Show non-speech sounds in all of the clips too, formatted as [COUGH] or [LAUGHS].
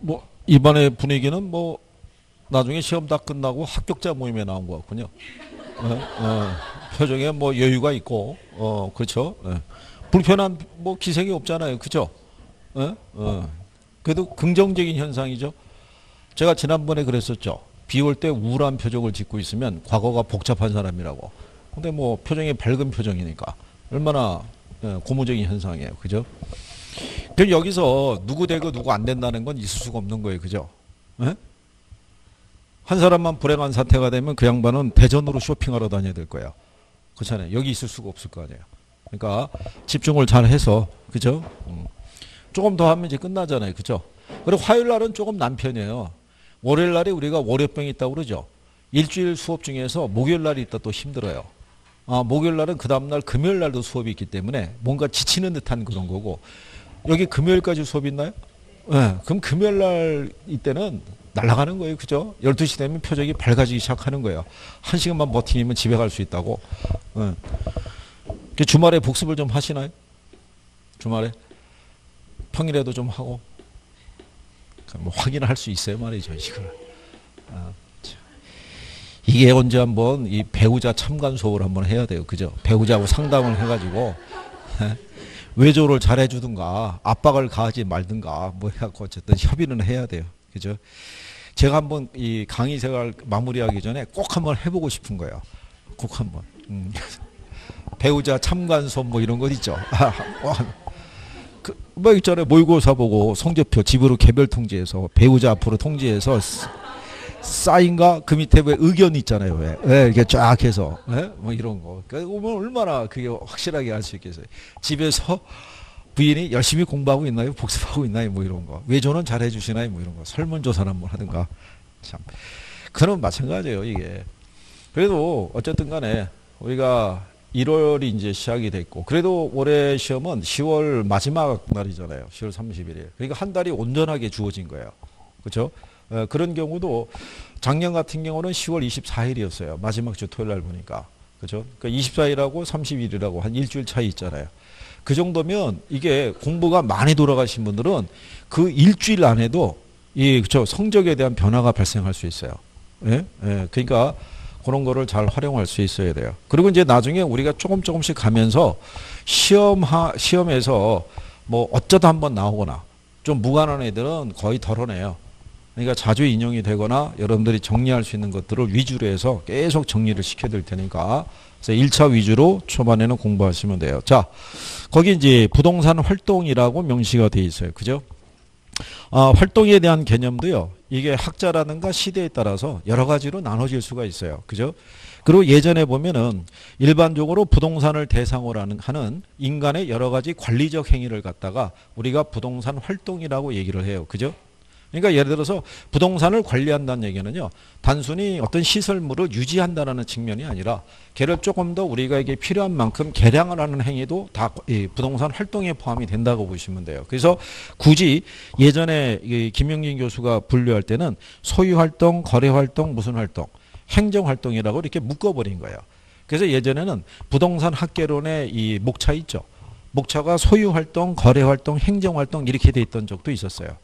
뭐 이번에 분위기는 뭐 나중에 시험 다 끝나고 합격자 모임에 나온 것 같군요. 어, 어, 표정에 뭐 여유가 있고, 어, 그렇죠. 예. 불편한 뭐 기색이 없잖아요. 그죠? 어? 어. 그래도 긍정적인 현상이죠. 제가 지난번에 그랬었죠. 비올 때 우울한 표정을 짓고 있으면 과거가 복잡한 사람이라고. 근데 뭐 표정이 밝은 표정이니까 얼마나 예, 고무적인 현상이에요. 그죠? 여기서 누구 되고 누구 안 된다는 건 있을 수가 없는 거예요. 그죠? 예? 한 사람만 불행한 사태가 되면 그 양반은 대전으로 쇼핑하러 다녀야 될 거야. 그렇잖아요. 여기 있을 수가 없을 거 아니에요. 그러니까 집중을 잘 해서 그죠? 음. 조금 더 하면 이제 끝나잖아요. 그죠? 그리고 화요일 날은 조금 난 편이에요. 월요일 날에 우리가 월요병이 있다고 그러죠. 일주일 수업 중에서 목요일 날이 있다 또 힘들어요. 아, 목요일 날은 그 다음날 금요일 날도 수업이 있기 때문에 뭔가 지치는 듯한 그런 거고 여기 금요일까지 수업 있나요? 네, 그럼 금요일 날 이때는 날아가는 거예요. 그죠? 12시 되면 표정이 밝아지기 시작하는 거예요. 한 시간만 버티면 집에 갈 수 있다고. 네. 주말에 복습을 좀 하시나요? 주말에? 평일에도 좀 하고. 뭐 확인할 수 있어요 말이죠. 이걸. 아, 이게 언제 한번 이 배우자 참관 수업을 한번 해야 돼요. 그죠? 배우자하고 상담을 해가지고 외조를 잘해주든가 압박을 가하지 말든가 뭐 해갖고 어쨌든 협의는 해야 돼요. 그죠? 제가 한번 이 강의 생활 마무리하기 전에 꼭 한번 해보고 싶은 거예요. 꼭 한번. 음. [LAUGHS] 배우자 참관 수업 뭐 이런 것 있죠. [LAUGHS] 그, 뭐 있잖아요. 모의고사 보고 성적표 집으로 개별 통지해서 배우자 앞으로 통지해서 사인과 그 밑에 왜 의견 있잖아요. 왜, 왜 이렇게 쫙 해서 예? 뭐 이런 거. 그러니까 얼마나 그게 확실하게 할수 있겠어요. 집에서 부인이 열심히 공부하고 있나요? 복습하고 있나요? 뭐 이런 거. 외조는 잘 해주시나요? 뭐 이런 거. 설문조사를 한번 하든가. 참. 그런 마찬가지예요, 이게. 그래도 어쨌든 간에 우리가 1월이 이제 시작이 됐고 그래도 올해 시험은 10월 마지막 날이잖아요. 10월 31일. 그러니까 한 달이 온전하게 주어진 거예요. 그렇죠? 어, 그런 경우도 작년 같은 경우는 10월 24일이었어요. 마지막 주 토요일 날 보니까. 그죠? 그러니까 24일하고 30일이라고 한 일주일 차이 있잖아요. 그 정도면 이게 공부가 많이 돌아가신 분들은 그 일주일 안에도 이 그쵸 성적에 대한 변화가 발생할 수 있어요. 예? 예. 그러니까 그런 거를 잘 활용할 수 있어야 돼요. 그리고 이제 나중에 우리가 조금 조금씩 가면서 시험 하, 시험에서 뭐 어쩌다 한번 나오거나 좀 무관한 애들은 거의 덜어내요. 그러니까 자주 인용이 되거나 여러분들이 정리할 수 있는 것들을 위주로 해서 계속 정리를 시켜드릴 테니까 그래서 1차 위주로 초반에는 공부하시면 돼요. 자, 거기 이제 부동산 활동이라고 명시가 돼 있어요. 그죠? 아, 활동에 대한 개념도요. 이게 학자라든가 시대에 따라서 여러 가지로 나눠질 수가 있어요. 그죠? 그리고 예전에 보면은 일반적으로 부동산을 대상으로 하는 인간의 여러 가지 관리적 행위를 갖다가 우리가 부동산 활동이라고 얘기를 해요. 그죠? 그러니까 예를 들어서 부동산을 관리한다는 얘기는요. 단순히 어떤 시설물을 유지한다는 측면이 아니라 걔를 조금 더 우리가 이게 필요한 만큼 개량을 하는 행위도 다 부동산 활동에 포함이 된다고 보시면 돼요. 그래서 굳이 예전에 김영진 교수가 분류할 때는 소유 활동, 거래 활동, 무슨 활동, 행정 활동이라고 이렇게 묶어버린 거예요. 그래서 예전에는 부동산 학계론의 이 목차 있죠. 목차가 소유 활동, 거래 활동, 행정 활동 이렇게 돼 있던 적도 있었어요.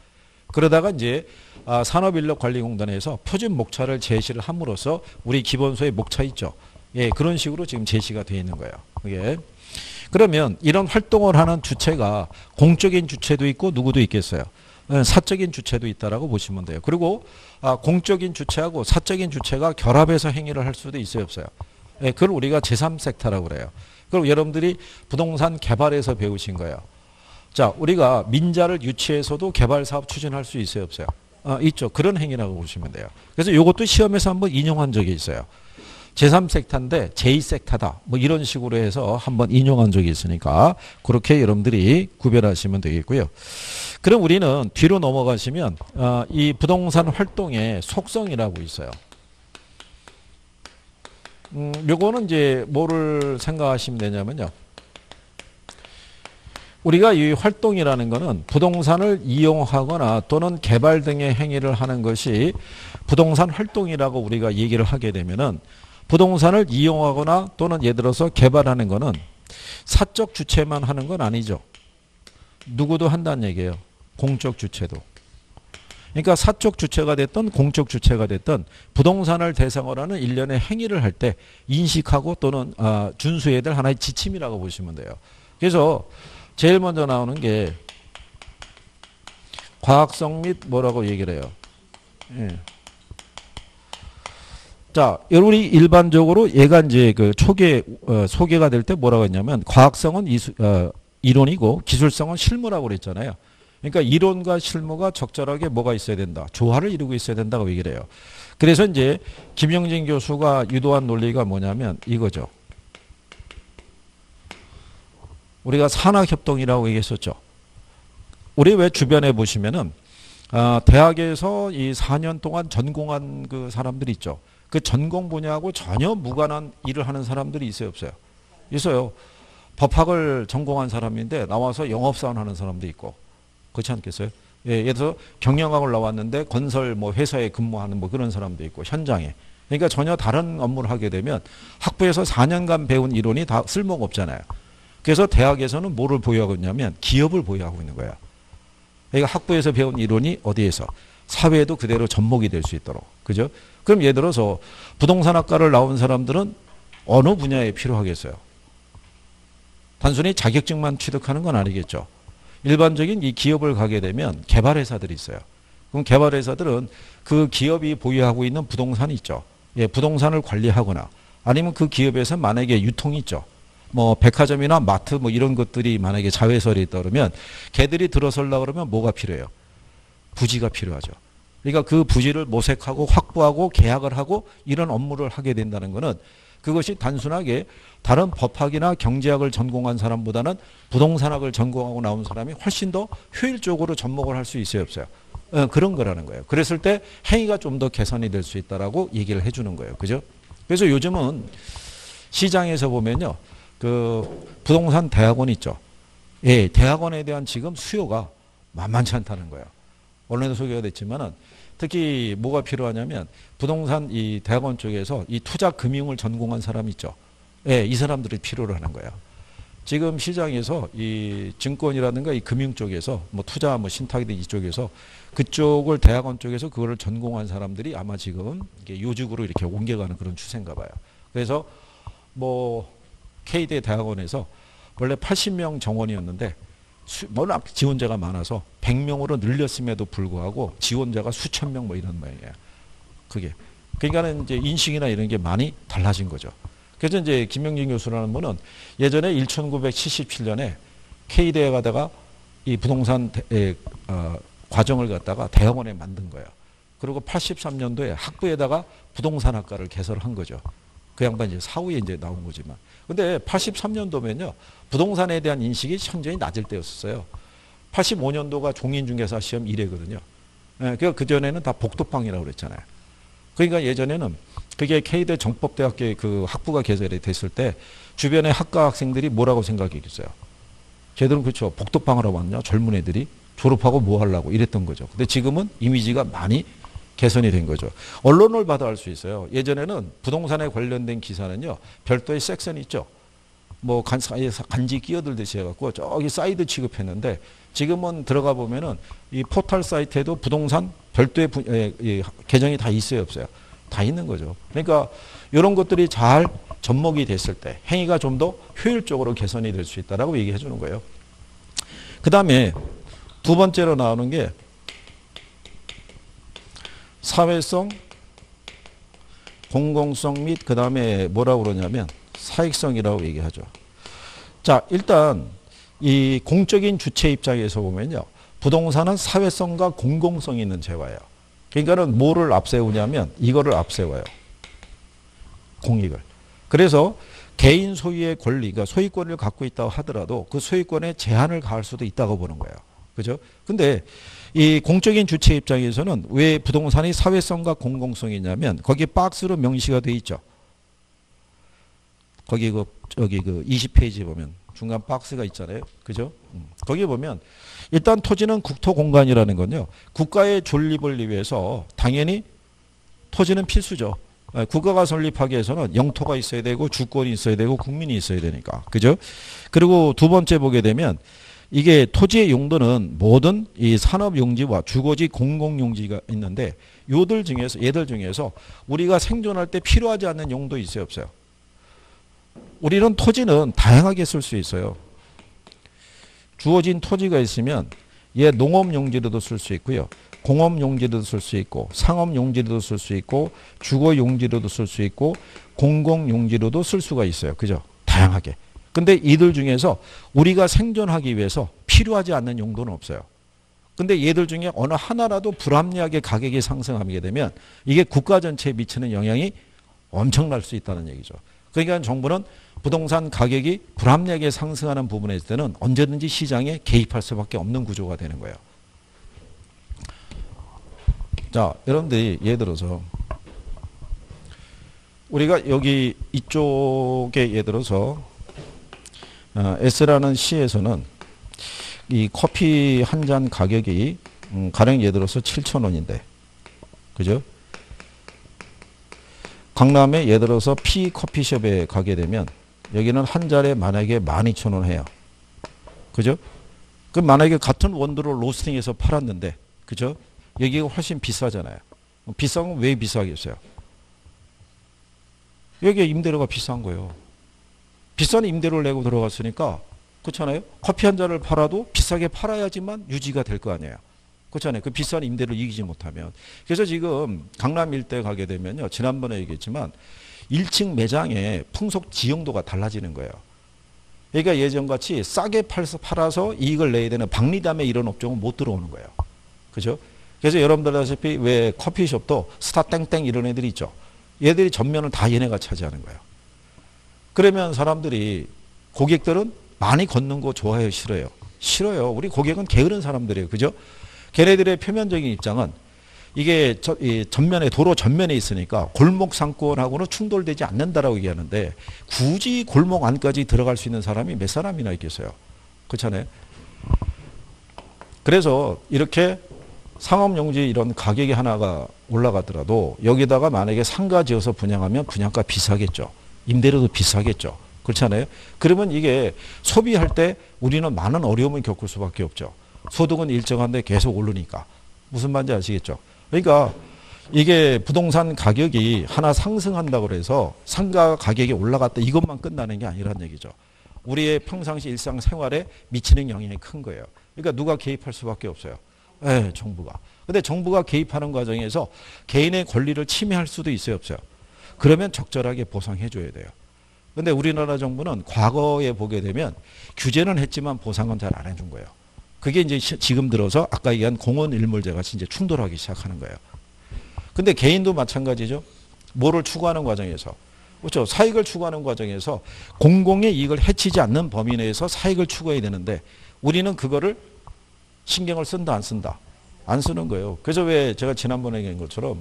그러다가 이제 아, 산업인력관리공단에서 표준 목차를 제시를 함으로써 우리 기본소의 목차 있죠. 예, 그런 식으로 지금 제시가 되어 있는 거예요. 예. 그러면 이런 활동을 하는 주체가 공적인 주체도 있고 누구도 있겠어요. 예, 사적인 주체도 있다라고 보시면 돼요. 그리고 아, 공적인 주체하고 사적인 주체가 결합해서 행위를 할 수도 있어요, 없어요. 예, 그걸 우리가 제3섹터라고 그래요. 그럼 여러분들이 부동산 개발에서 배우신 거예요. 자, 우리가 민자를 유치해서도 개발 사업 추진할 수 있어요, 없어요? 아, 있죠. 그런 행위라고 보시면 돼요. 그래서 이것도 시험에서 한번 인용한 적이 있어요. 제3섹터인데 제2섹터다. 뭐 이런 식으로 해서 한번 인용한 적이 있으니까 그렇게 여러분들이 구별하시면 되겠고요. 그럼 우리는 뒤로 넘어가시면 어, 이 부동산 활동의 속성이라고 있어요. 음, 요거는 이제 뭐를 생각하시면 되냐면요. 우리가 이 활동이라는 것은 부동산을 이용하거나 또는 개발 등의 행위를 하는 것이 부동산 활동이라고 우리가 얘기를 하게 되면은 부동산을 이용하거나 또는 예를 들어서 개발하는 것은 사적 주체만 하는 건 아니죠. 누구도 한다는 얘기예요. 공적 주체도. 그러니까 사적 주체가 됐던 공적 주체가 됐던 부동산을 대상으로 하는 일련의 행위를 할 때 인식하고 또는 아, 준수해야 될 하나의 지침이라고 보시면 돼요. 그래서 제일 먼저 나오는 게 과학성 및 뭐라고 얘기를 해요. 예. 자, 여러분이 일반적으로 얘가 이제 그 초기 어, 소개가 될 때 뭐라고 했냐면 과학성은 이수, 어, 이론이고 기술성은 실무라고 그랬잖아요. 그러니까 이론과 실무가 적절하게 뭐가 있어야 된다. 조화를 이루고 있어야 된다고 얘기를 해요. 그래서 이제 김영진 교수가 유도한 논리가 뭐냐면 이거죠. 우리가 산학협동이라고 얘기했었죠. 우리 왜 주변에 보시면은 아, 대학에서 이 4년 동안 전공한 그 사람들이 있죠. 그 전공 분야하고 전혀 무관한 일을 하는 사람들이 있어요, 없어요? 있어요. 법학을 전공한 사람인데 나와서 영업사원 하는 사람도 있고 그렇지 않겠어요? 예, 예를 들어 경영학을 나왔는데 건설 뭐 회사에 근무하는 뭐 그런 사람도 있고 현장에 그러니까 전혀 다른 업무를 하게 되면 학부에서 4년간 배운 이론이 다 쓸모가 없잖아요. 그래서 대학에서는 뭐를 보유하고 있냐면 기업을 보유하고 있는 거야. 그러니까 학부에서 배운 이론이 어디에서 사회에도 그대로 접목이 될 수 있도록 그죠? 그럼 예를 들어서 부동산학과를 나온 사람들은 어느 분야에 필요하겠어요? 단순히 자격증만 취득하는 건 아니겠죠. 일반적인 이 기업을 가게 되면 개발회사들이 있어요. 그럼 개발회사들은 그 기업이 보유하고 있는 부동산이 있죠. 예, 부동산을 관리하거나 아니면 그 기업에서 만약에 유통이 있죠. 뭐 백화점이나 마트 뭐 이런 것들이 만약에 자회설이 있다 그러면 걔들이 들어설라 그러면 뭐가 필요해요? 부지가 필요하죠. 그러니까 그 부지를 모색하고 확보하고 계약을 하고 이런 업무를 하게 된다는 것은 그것이 단순하게 다른 법학이나 경제학을 전공한 사람보다는 부동산학을 전공하고 나온 사람이 훨씬 더 효율적으로 접목을 할 수 있어요 없어요? 어, 그런 거라는 거예요. 그랬을 때 행위가 좀 더 개선이 될 수 있다라고 얘기를 해주는 거예요. 그죠? 그래서 요즘은 시장에서 보면요. 그 부동산 대학원 있죠. 예, 대학원에 대한 지금 수요가 만만치 않다는 거예요. 언론에 소개가 됐지만은 특히 뭐가 필요하냐면 부동산 이 대학원 쪽에서 이 투자 금융을 전공한 사람 있죠. 예, 이 사람들이 필요로 하는 거예요. 지금 시장에서 이 증권이라든가 이 금융 쪽에서 뭐 투자 뭐 신탁이든 이쪽에서 그쪽을 대학원 쪽에서 그거를 전공한 사람들이 아마 지금 이게 요직으로 이렇게 옮겨가는 그런 추세인가 봐요. 그래서 뭐 K대 대학원에서 원래 80명 정원이었는데 워낙 지원자가 많아서 100명으로 늘렸음에도 불구하고 지원자가 수천 명 뭐 이런 모양이에요. 그게. 그러니까는 이제 인식이나 이런 게 많이 달라진 거죠. 그래서 이제 김명진 교수라는 분은 예전에 1977년에 K대에 가다가 이 부동산 대, 어, 과정을 갖다가 대학원에 만든 거예요. 그리고 83년도에 학부에다가 부동산학과를 개설한 거죠. 그 양반 이제 사후에 이제 나온 거지만. 근데 83년도면요. 부동산에 대한 인식이 현저히 낮을 때였어요. 85년도가 종인중개사 시험 1회거든요. 예, 그 전에는 다 복도방이라고 그랬잖아요. 그러니까 예전에는 그게 K대 정법대학교의 그 학부가 개설이 됐을 때 주변의 학과 학생들이 뭐라고 생각했겠어요? 쟤들은 그렇죠. 복덕방하러 왔냐? 젊은 애들이 졸업하고 뭐 하려고 이랬던 거죠. 근데 지금은 이미지가 많이 개선이 된 거죠. 언론을 봐도 알 수 있어요. 예전에는 부동산에 관련된 기사는요. 별도의 섹션이 있죠. 뭐 간, 간지 끼어들듯이 해갖고 저기 사이드 취급했는데 지금은 들어가 보면은 이 포털 사이트에도 부동산 별도의 부, 예, 예, 계정이 다 있어요 없어요? 다 있는 거죠. 그러니까 이런 것들이 잘 접목이 됐을 때 행위가 좀 더 효율적으로 개선이 될 수 있다라고 얘기해 주는 거예요. 그 다음에 두 번째로 나오는 게 사회성, 공공성 및 그 다음에 뭐라고 그러냐면 사익성이라고 얘기하죠. 자, 일단 이 공적인 주체 입장에서 보면요. 부동산은 사회성과 공공성이 있는 재화예요. 그러니까는 뭐를 앞세우냐면 이거를 앞세워요. 공익을. 그래서 개인 소유의 권리가 소유권을 갖고 있다고 하더라도 그 소유권에 제한을 가할 수도 있다고 보는 거예요. 그죠? 근데 이 공적인 주체 입장에서는 왜 부동산이 사회성과 공공성이 있냐면 거기 박스로 명시가 돼 있죠. 거기 그 저기 그 20페이지 보면 중간 박스가 있잖아요. 그죠? 음. 거기 보면 일단 토지는 국토 공간이라는 건요. 국가의 존립을 위해서 당연히 토지는 필수죠. 아, 국가가 설립하기 위해서는 영토가 있어야 되고 주권이 있어야 되고 국민이 있어야 되니까. 그죠? 그리고 두 번째 보게 되면 이게 토지의 용도는 모든 이 산업 용지와 주거지 공공 용지가 있는데 요들 중에서 얘들 중에서 우리가 생존할 때 필요하지 않는 용도 있어요, 없어요? 우리는 토지는 다양하게 쓸 수 있어요. 주어진 토지가 있으면 얘 농업 용지로도 쓸 수 있고요. 공업 용지로도 쓸 수 있고 상업 용지로도 쓸 수 있고 주거 용지로도 쓸 수 있고 공공 용지로도 쓸 수가 있어요. 그죠? 다양하게. 근데 이들 중에서 우리가 생존하기 위해서 필요하지 않는 용도는 없어요. 근데 얘들 중에 어느 하나라도 불합리하게 가격이 상승하게 되면 이게 국가 전체에 미치는 영향이 엄청날 수 있다는 얘기죠. 그러니까 정부는 부동산 가격이 불합리하게 상승하는 부분에 있을 때는 언제든지 시장에 개입할 수밖에 없는 구조가 되는 거예요. 자, 여러분들이 예를 들어서 우리가 여기 이쪽에 예를 들어서 어, S라는 시에서는 이 커피 한 잔 가격이 음, 가령 예를 들어서 7,000원인데 그죠? 강남에 예를 들어서 P 커피숍에 가게 되면 여기는 한 잔에 만약에 12,000원 해요. 그죠? 그 만약에 같은 원두를 로스팅해서 팔았는데 그죠? 여기가 훨씬 비싸잖아요. 비싼 건 왜 비싸겠어요? 여기 임대료가 비싼 거예요. 비싼 임대료를 내고 들어갔으니까 그렇잖아요. 커피 한 잔을 팔아도 비싸게 팔아야지만 유지가 될 거 아니에요. 그렇잖아요. 그 비싼 임대료를 이기지 못하면. 그래서 지금 강남 일대 가게 되면요. 지난번에 얘기했지만 1층 매장의 풍속 지형도가 달라지는 거예요. 그러니까 예전같이 싸게 팔아서 이익을 내야 되는 박리담에 이런 업종은 못 들어오는 거예요. 그죠? 그래서 여러분들 아시다시피 왜 커피숍도 스타 땡땡 이런 애들이 있죠. 얘들이 전면을 다 얘네가 차지하는 거예요. 그러면 사람들이 고객들은 많이 걷는 거 좋아해요, 싫어요? 싫어요. 우리 고객은 게으른 사람들이에요. 그죠? 걔네들의 표면적인 입장은 이게 저, 전면에 도로 전면에 있으니까 골목 상권하고는 충돌되지 않는다라고 얘기하는데 굳이 골목 안까지 들어갈 수 있는 사람이 몇 사람이나 있겠어요. 그렇잖아요. 그래서 이렇게 상업용지 이런 가격이 하나가 올라가더라도 여기다가 만약에 상가 지어서 분양하면 분양가 비싸겠죠. 임대료도 비싸겠죠. 그렇잖아요. 그러면 이게 소비할 때 우리는 많은 어려움을 겪을 수밖에 없죠. 소득은 일정한데 계속 오르니까. 무슨 말인지 아시겠죠? 그러니까 이게 부동산 가격이 하나 상승한다고 해서 상가 가격이 올라갔다 이것만 끝나는 게 아니란 얘기죠. 우리의 평상시 일상 생활에 미치는 영향이 큰 거예요. 그러니까 누가 개입할 수밖에 없어요. 네, 정부가. 근데 정부가 개입하는 과정에서 개인의 권리를 침해할 수도 있어요, 없어요? 그러면 적절하게 보상해 줘야 돼요. 근데 우리나라 정부는 과거에 보게 되면 규제는 했지만 보상은 잘 안 해준 거예요. 그게 이제 지금 들어서 아까 얘기한 공원 일몰제가 이제 충돌하기 시작하는 거예요. 근데 개인도 마찬가지죠. 뭐를 추구하는 과정에서 그렇죠. 사익을 추구하는 과정에서 공공의 이익을 해치지 않는 범위 내에서 사익을 추구해야 되는데 우리는 그거를 신경을 쓴다 안 쓴다 안 쓰는 거예요. 그래서 왜 제가 지난번에 얘기한 것처럼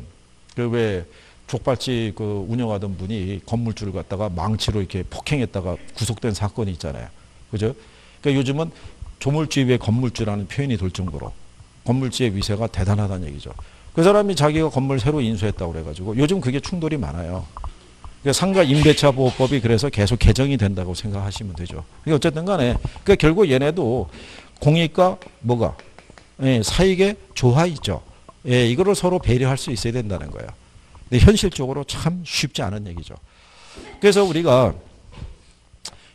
그 왜 족발집 그 운영하던 분이 건물주를 갖다가 망치로 이렇게 폭행했다가 구속된 사건이 있잖아요. 그죠? 그러니까 요즘은 조물주의 건물주라는 표현이 돌 정도로 건물주의 위세가 대단하다는 얘기죠. 그 사람이 자기가 건물 새로 인수했다고 그래가지고 요즘 그게 충돌이 많아요. 그러니까 상가 임대차 보호법이 그래서 계속 개정이 된다고 생각하시면 되죠. 그러니까 어쨌든 간에 그러니까 결국 얘네도 공익과 뭐가 예, 사익의 조화 있죠. 예, 이거를 서로 배려할 수 있어야 된다는 거예요. 근데 현실적으로 참 쉽지 않은 얘기죠. 그래서 우리가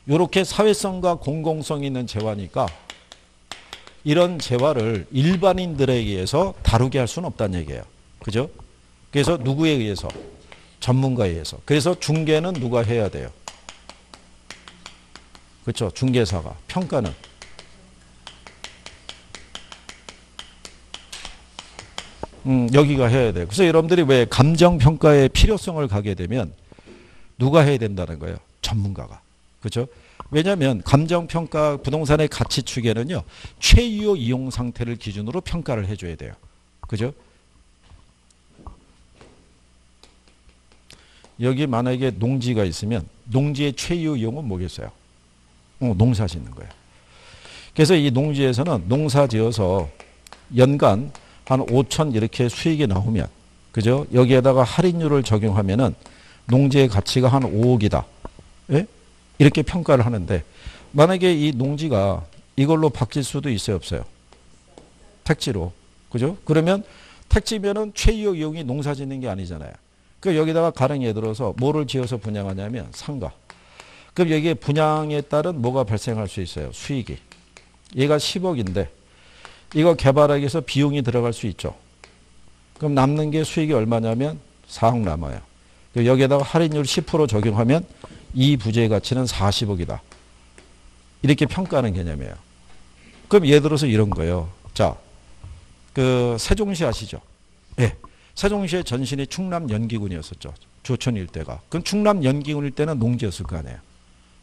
이렇게 사회성과 공공성 있는 재화니까 이런 재화를 일반인들에 의해서 다루게 할 수는 없다는 얘기예요. 그죠? 그래서 누구에 의해서? 전문가에 의해서. 그래서 중개는 누가 해야 돼요? 그렇죠. 중개사가. 평가는. 음, 여기가 해야 돼요. 그래서 여러분들이 왜 감정평가의 필요성을 가게 되면 누가 해야 된다는 거예요? 전문가가. 그렇죠? 왜냐하면 감정평가 부동산의 가치 추계는요. 최유 이용 상태를 기준으로 평가를 해줘야 돼요. 그죠? 여기 만약에 농지가 있으면 농지의 최유 이용은 뭐겠어요? 어, 농사 짓는 거예요. 그래서 이 농지에서는 농사 지어서 연간 한 5천 이렇게 수익이 나오면 그죠? 여기에다가 할인율을 적용하면은 농지의 가치가 한 5억이다. 예? 이렇게 평가를 하는데 만약에 이 농지가 이걸로 바뀔 수도 있어요, 없어요? 택지로. 그죠? 그러면 택지면은 최이역 이용이 농사 짓는 게 아니잖아요. 그 여기다가 가령 예를 들어서 뭐를 지어서 분양하냐면 상가. 그럼 여기에 분양에 따른 뭐가 발생할 수 있어요? 수익이. 얘가 10억인데 이거 개발하기 위해서 비용이 들어갈 수 있죠. 그럼 남는 게 수익이 얼마냐면 4억 남아요. 여기에다가 할인율 10% 적용하면 이 부재의 가치는 40억이다. 이렇게 평가하는 개념이에요. 그럼 예를 들어서 이런 거예요. 자, 그 세종시 아시죠? 예. 네. 세종시의 전신이 충남 연기군이었었죠. 조천 일대가. 그럼 충남 연기군 일대는 농지였을 거 아니에요.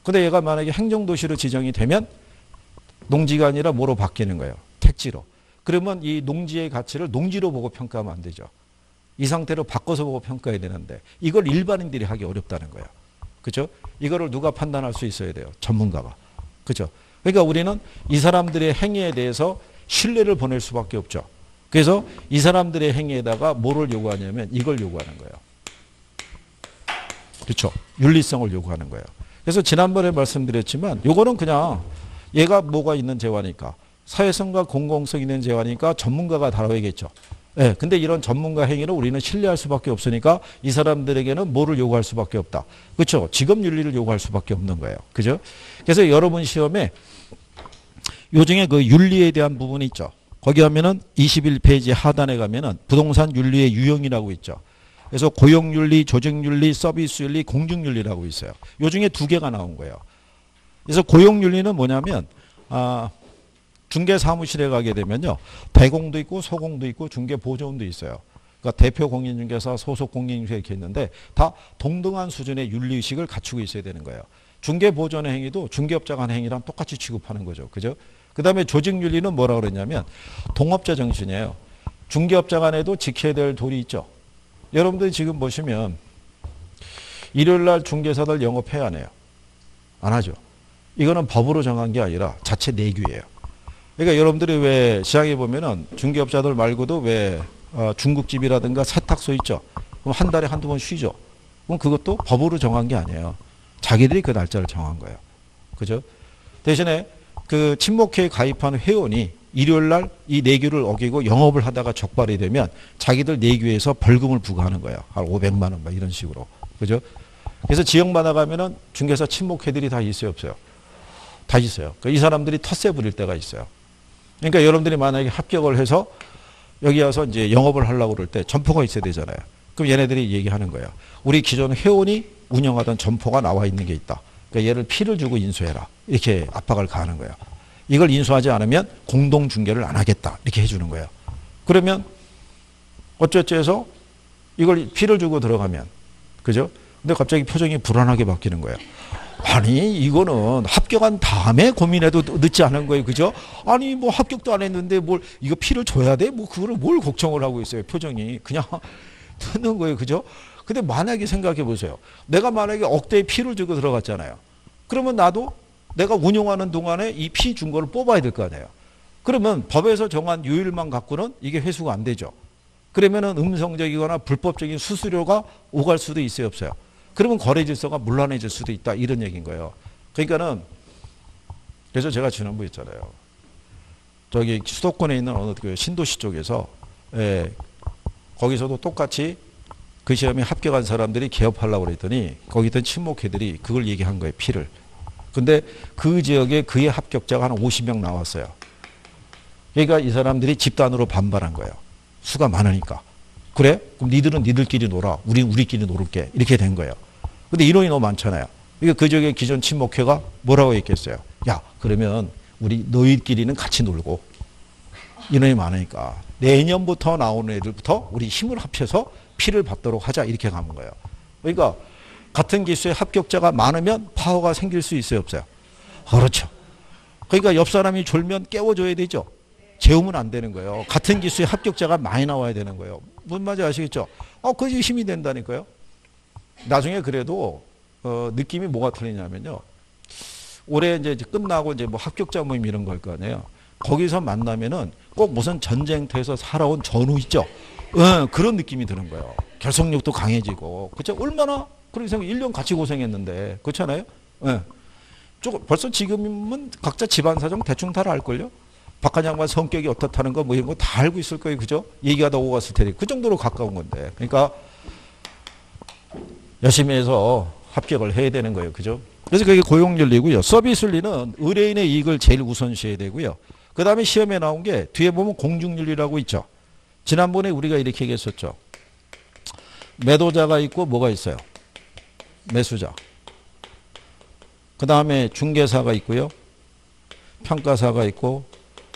근데 얘가 만약에 행정도시로 지정이 되면 농지가 아니라 뭐로 바뀌는 거예요? 택지로. 그러면 이 농지의 가치를 농지로 보고 평가하면 안 되죠. 이 상태로 바꿔서 보고 평가해야 되는데 이걸 일반인들이 하기 어렵다는 거예요. 그죠? 이거를 누가 판단할 수 있어야 돼요? 전문가가. 그죠? 그러니까 우리는 이 사람들의 행위에 대해서 신뢰를 보낼 수밖에 없죠. 그래서 이 사람들의 행위에다가 뭐를 요구하냐면 이걸 요구하는 거예요. 그렇죠. 윤리성을 요구하는 거예요. 그래서 지난번에 말씀드렸지만 요거는 그냥 얘가 뭐가 있는 재화니까 사회성과 공공성 있는 재화니까 전문가가 다뤄야겠죠. 예, 네, 근데 이런 전문가 행위를 우리는 신뢰할 수밖에 없으니까 이 사람들에게는 뭐를 요구할 수밖에 없다. 그렇죠? 직업 윤리를 요구할 수밖에 없는 거예요. 그죠? 그래서 여러분 시험에 요중에 그 윤리에 대한 부분이 있죠. 거기 하면은 21페이지 하단에 가면은 부동산 윤리의 유형이라고 있죠. 그래서 고용윤리, 조직윤리, 서비스윤리, 공중윤리라고 있어요. 요 중에 두 개가 나온 거예요. 그래서 고용윤리는 뭐냐면 아, 중개 사무실에 가게 되면요. 대공도 있고 소공도 있고 중개 보조원도 있어요. 그러니까 대표 공인중개사, 소속 공인중개사 이렇게 있는데 다 동등한 수준의 윤리의식을 갖추고 있어야 되는 거예요. 중개보조원의 행위도 중개업자가 하는 행위랑 똑같이 취급하는 거죠. 그죠? 그 다음에 조직윤리는 뭐라 그러냐면 동업자 정신이에요. 중개업자 간에도 지켜야 될 도리 있죠. 여러분들이 지금 보시면 일요일 날 중개사들 영업해야 하네요. 안 하죠. 이거는 법으로 정한 게 아니라 자체 내규예요. 그러니까 여러분들이 왜 시장에 보면은 중개업자들 말고도 왜 어, 중국집이라든가 세탁소 있죠. 그럼 한 달에 한두 번 쉬죠. 그럼 그것도 법으로 정한 게 아니에요. 자기들이 그 날짜를 정한 거예요. 그죠? 대신에 그 친목회에 가입한 회원이 일요일 날 이 내규를 어기고 영업을 하다가 적발이 되면 자기들 내규에서 벌금을 부과하는 거예요. 한 500만 원 막 이런 식으로. 그죠? 그래서 지역마다 가면은 중개사 친목회들이 다 있어요, 없어요? 다 있어요. 그러니까 이 사람들이 텃세 부릴 때가 있어요. 그러니까 여러분들이 만약에 합격을 해서 여기 와서 이제 영업을 하려고 그럴 때 점포가 있어야 되잖아요. 그럼 얘네들이 얘기하는 거예요. 우리 기존 회원이 운영하던 점포가 나와 있는 게 있다. 그러니까 얘를 피를 주고 인수해라. 이렇게 압박을 가하는 거예요. 이걸 인수하지 않으면 공동 중개를 안 하겠다. 이렇게 해주는 거예요. 그러면 어쩌죠 해서 이걸 피를 주고 들어가면 그죠? 근데 갑자기 표정이 불안하게 바뀌는 거예요. 아니 이거는 합격한 다음에 고민해도 늦지 않은 거예요. 그죠? 아니 뭐 합격도 안 했는데 뭘 이거 피를 줘야 돼? 뭐 그거를 뭘 걱정을 하고 있어요. 표정이 그냥 [LAUGHS] 듣는 거예요. 그죠? 근데 만약에 생각해 보세요. 내가 만약에 억대의 피를 주고 들어갔잖아요. 그러면 나도 내가 운영하는 동안에 이 피 준 거를 뽑아야 될 거 아니에요. 그러면 법에서 정한 요일만 갖고는 이게 회수가 안 되죠. 그러면은 음성적이거나 불법적인 수수료가 오갈 수도 있어요, 없어요. 그러면 거래 질서가 문란해질 수도 있다 이런 얘기인 거예요. 그러니까는 그래서 제가 지난번에 있잖아요. 저기 수도권에 있는 어느 그 신도시 쪽에서 예, 거기서도 똑같이 그 시험에 합격한 사람들이 개업하려고 그랬더니 거기 있던 친목회들이 그걸 얘기한 거예요. 피를. 근데 그 지역에 그의 합격자가 한 50명 나왔어요. 그러니까 이 사람들이 집단으로 반발한 거예요. 수가 많으니까. 그래? 그럼 니들은 니들끼리 놀아. 우리 우리끼리 놀을게. 이렇게 된 거예요. 근데 인원이 너무 많잖아요. 그러니까 그 지역의 기존 친목회가 뭐라고 했겠어요? 야, 그러면 우리 너희끼리는 같이 놀고 인원이 많으니까 내년부터 나오는 애들부터 우리 힘을 합쳐서 피를 받도록 하자 이렇게 가는 거예요. 그러니까 같은 기수에 합격자가 많으면 파워가 생길 수 있어요 없어요? 그렇죠. 그러니까 옆 사람이 졸면 깨워줘야 되죠. 재우면 안 되는 거예요. 같은 기수에 합격자가 많이 나와야 되는 거예요. 무슨 말인지 아시겠죠? 어, 그게 힘이 된다니까요. 나중에 그래도 어, 느낌이 뭐가 틀리냐면요. 올해 이제 끝나고 이제 뭐 합격자 모임 이런 걸 거 아니에요. 거기서 만나면은 꼭 무슨 전쟁터에서 살아온 전우 있죠. 어, 그런 느낌이 드는 거예요. 결속력도 강해지고. 그죠? 얼마나, 그런 생각, 1년 같이 고생했는데. 그렇잖아요? 예. 조금 벌써 지금은 각자 집안 사정 대충 다 알걸요? 박한 양반 성격이 어떻다는 거 뭐 이런 거 다 알고 있을 거예요. 그죠? 얘기가 다 오고 갔을 테니 그 정도로 가까운 건데. 그러니까 열심히 해서 합격을 해야 되는 거예요. 그죠? 그래서 그게 고용윤리고요. 서비스윤리는 의뢰인의 이익을 제일 우선시해야 되고요. 그 다음에 시험에 나온 게 뒤에 보면 공중윤리라고 있죠. 지난번에 우리가 이렇게 얘기했었죠. 매도자가 있고 뭐가 있어요? 매수자. 그 다음에 중개사가 있고요. 평가사가 있고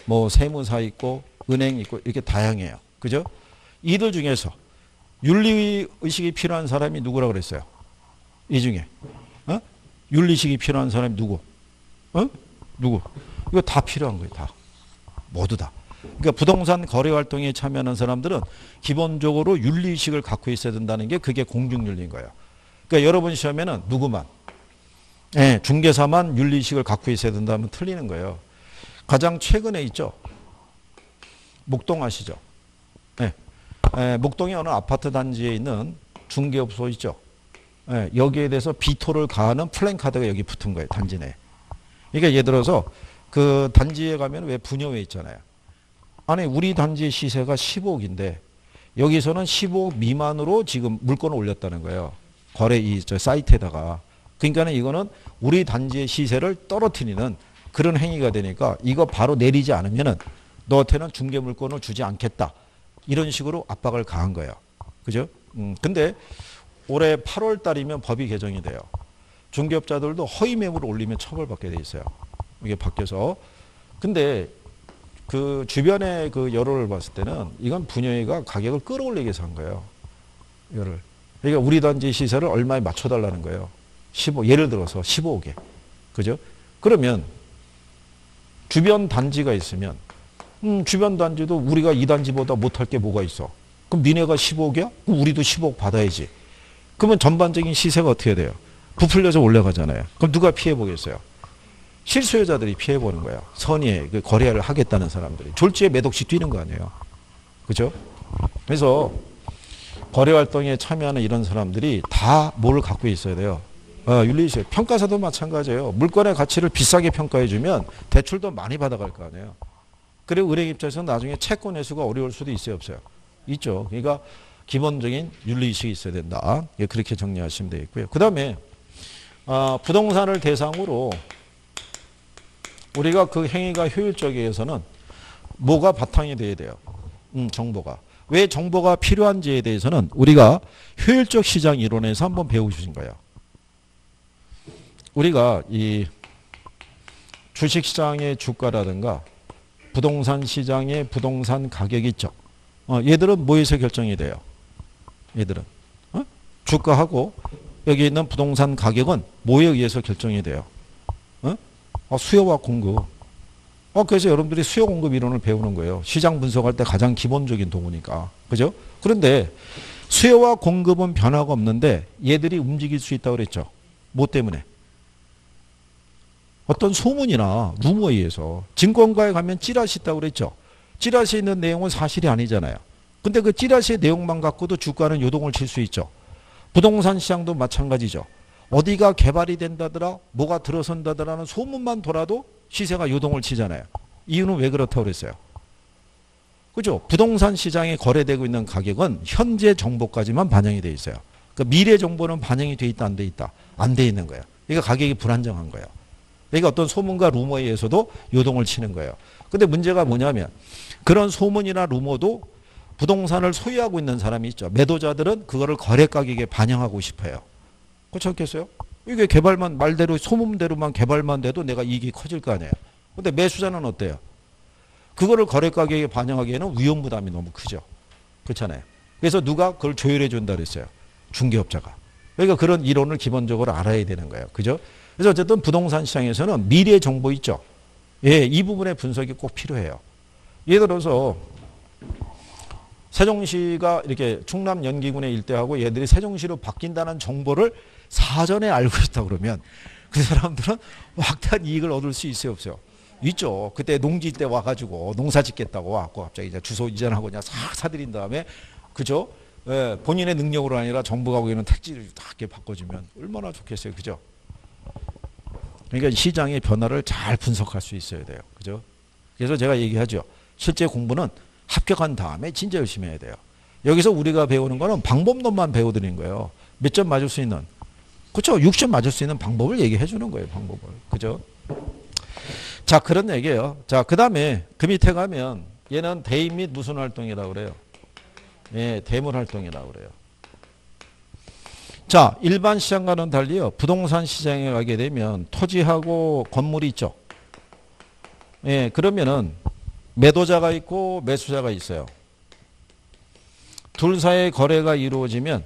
뭐 세무사 있고 은행 있고 이렇게 다양해요. 그죠? 이들 중에서 윤리 의식이 필요한 사람이 누구라 그랬어요? 이 중에 어? 윤리 의식이 필요한 사람이 누구? 어? 누구? 이거 다 필요한 거예요. 다 모두 다. 그러니까 부동산 거래 활동에 참여하는 사람들은 기본적으로 윤리 의식을 갖고 있어야 된다는 게 그게 공중 윤리인 거예요. 그러니까 여러분 시험에는 누구만 예, 중개사만 윤리 의식을 갖고 있어야 된다면 틀리는 거예요. 가장 최근에 있죠. 목동 아시죠? 예. 예, 목동의 어느 아파트 단지에 있는 중개업소 있죠. 예, 여기에 대해서 비토를 가하는 플랜카드가 여기 붙은 거예요. 단지 내에. 그러니까 예를 들어서 그 단지에 가면 왜 분여회 있잖아요. 아니 우리 단지의 시세가 15억인데 여기서는 15억 미만으로 지금 물건을 올렸다는 거예요. 거래 이 저 사이트에다가. 그러니까는 이거는 우리 단지의 시세를 떨어뜨리는 그런 행위가 되니까 이거 바로 내리지 않으면은 너한테는 중개 물건을 주지 않겠다. 이런 식으로 압박을 가한 거예요. 그죠? 음, 근데 올해 8월 달이면 법이 개정이 돼요. 중개업자들도 허위 매물을 올리면 처벌받게 돼 있어요. 이게 바뀌어서. 근데 그 주변의 그 여론을 봤을 때는 이건 분여회가 가격을 끌어올리기 위해서 한 거예요. 이거를. 그러니까 우리 단지 시세를 얼마에 맞춰달라는 거예요. 15, 예를 들어서 15억에. 그죠? 그러면 주변 단지가 있으면 음, 주변 단지도 우리가 이 단지보다 못할 게 뭐가 있어? 그럼 니네가 15억이야? 그럼 우리도 15억 받아야지. 그러면 전반적인 시세가 어떻게 돼요? 부풀려서 올라가잖아요. 그럼 누가 피해 보겠어요? 실수요자들이 피해 보는 거예요. 선의의 그 거래를 하겠다는 사람들이 졸지에 몇 억씩 뛰는 거 아니에요. 그죠? 그래서 거래 활동에 참여하는 이런 사람들이 다 뭘 갖고 있어야 돼요. 어, 윤리식 평가사도 마찬가지예요. 물건의 가치를 비싸게 평가해 주면 대출도 많이 받아갈 거 아니에요. 그리고 은행 입장에서는 나중에 채권 회수가 어려울 수도 있어요, 없어요? 있죠. 그러니까 기본적인 윤리의식이 있어야 된다. 예, 그렇게 정리하시면 되겠고요. 그 다음에 아, 부동산을 대상으로 우리가 그 행위가 효율적이기 위해서는 뭐가 바탕이 돼야 돼요? 음, 정보가. 왜 정보가 필요한지에 대해서는 우리가 효율적 시장 이론에서 한번 배우신 거예요. 우리가 이 주식시장의 주가라든가 부동산 시장의 부동산 가격이 있죠. 어, 얘들은 뭐에서 결정이 돼요? 얘들은 어? 주가하고 여기 있는 부동산 가격은 뭐에 의해서 결정이 돼요? 어? 어, 수요와 공급. 어, 그래서 여러분들이 수요 공급 이론을 배우는 거예요. 시장 분석할 때 가장 기본적인 도구니까. 그죠? 그런데 수요와 공급은 변화가 없는데 얘들이 움직일 수 있다고 그랬죠. 뭐 때문에? 어떤 소문이나 루머에 의해서 증권가에 가면 찌라시 있다고 그랬죠. 찌라시에 있는 내용은 사실이 아니잖아요. 근데 그 찌라시의 내용만 갖고도 주가는 요동을 칠 수 있죠. 부동산 시장도 마찬가지죠. 어디가 개발이 된다더라, 뭐가 들어선다더라는 소문만 돌아도 시세가 요동을 치잖아요. 이유는 왜 그렇다고 그랬어요? 그죠? 부동산 시장에 거래되고 있는 가격은 현재 정보까지만 반영이 돼 있어요. 그 미래 정보는 반영이 돼 있다, 안 돼 있다? 안 돼 있는 거예요. 그러니까 가격이 불안정한 거예요. 그러니까 어떤 소문과 루머에 의해서도 요동을 치는 거예요. 근데 문제가 뭐냐면 그런 소문이나 루머도 부동산을 소유하고 있는 사람이 있죠. 매도자들은 그거를 거래 가격에 반영하고 싶어요. 그렇지 않겠어요? 이게 개발만 말대로 소문대로만 개발만 돼도 내가 이익이 커질 거 아니에요. 근데 매수자는 어때요? 그거를 거래 가격에 반영하기에는 위험 부담이 너무 크죠. 그렇잖아요. 그래서 누가 그걸 조율해 준다 그랬어요. 중개업자가. 그러니까 그런 이론을 기본적으로 알아야 되는 거예요. 그죠? 그래서 어쨌든 부동산 시장에서는 미래 정보 있죠. 예, 이 부분의 분석이 꼭 필요해요. 예를 들어서 세종시가 이렇게 충남 연기군의 일대하고 얘들이 세종시로 바뀐다는 정보를 사전에 알고 있다 그러면 그 사람들은 확대한 이익을 얻을 수 있어요, 없어요? 있죠. 그때 농지 때 와가지고 농사 짓겠다고 와갖고 갑자기 이제 주소 이전하고 그냥 싹 사들인 다음에 그죠? 예, 본인의 능력으로 아니라 정부가 보기에는 택지를 다 이렇게 바꿔주면 얼마나 좋겠어요, 그죠? 그러니까 시장의 변화를 잘 분석할 수 있어야 돼요. 그죠? 그래서 제가 얘기하죠. 실제 공부는 합격한 다음에 진짜 열심히 해야 돼요. 여기서 우리가 배우는 거는 방법론만 배워드리는 거예요. 몇 점 맞을 수 있는. 그렇죠. 6점 맞을 수 있는 방법을 얘기해 주는 거예요. 방법을. 그죠? 자, 그런 얘기예요. 자, 그 다음에 그 밑에 가면 얘는 대인 및 무슨 활동이라고 그래요? 예, 대물 활동이라고 그래요. 자, 일반 시장과는 달리요. 부동산 시장에 가게 되면 토지하고 건물이 있죠. 예, 그러면은 매도자가 있고 매수자가 있어요. 둘 사이의 거래가 이루어지면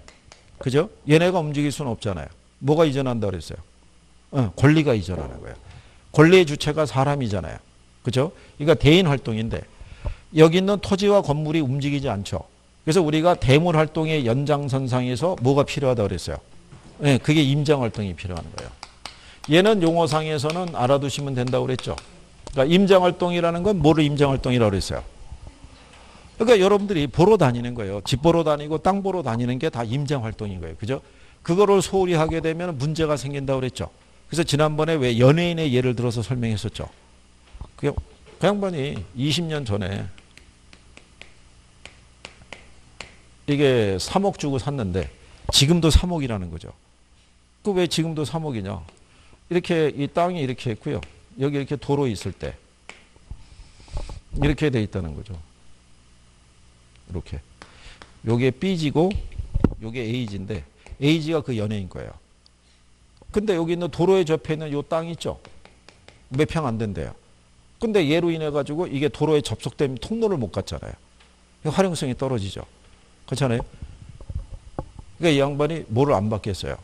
그죠? 얘네가 움직일 수는 없잖아요. 뭐가 이전한다 그랬어요? 어, 권리가 이전하는 거예요. 권리의 주체가 사람이잖아요. 그죠? 그러니까 대인 활동인데 여기 있는 토지와 건물이 움직이지 않죠. 그래서 우리가 대물 활동의 연장선상에서 뭐가 필요하다 그랬어요? 네, 그게 임장 활동이 필요한 거예요. 얘는 용어상에서는 알아두시면 된다고 그랬죠. 그러니까 임장 활동이라는 건 뭐를 임장 활동이라고 그랬어요? 그러니까 여러분들이 보러 다니는 거예요. 집 보러 다니고 땅 보러 다니는 게 다 임장 활동인 거예요. 그죠? 그거를 소홀히 하게 되면 문제가 생긴다고 그랬죠. 그래서 지난번에 왜 연예인의 예를 들어서 설명했었죠. 그, 그 양반이 20년 전에 이게 3억 주고 샀는데 지금도 3억이라는 거죠. 그 왜 지금도 3억이냐? 이렇게 이 땅이 이렇게 있고요. 여기 이렇게 도로 있을 때 이렇게 돼 있다는 거죠. 이렇게. 요게 B지고 요게 A지인데 A지가 그 연예인 거예요. 근데 여기 있는 도로에 접해 있는 요 땅 있죠? 몇 평 안 된대요. 근데 얘로 인해 가지고 이게 도로에 접속되면 통로를 못 갔잖아요. 활용성이 떨어지죠. 그렇잖아요. 그러니까 이 양반이 뭐를 안 받겠어요.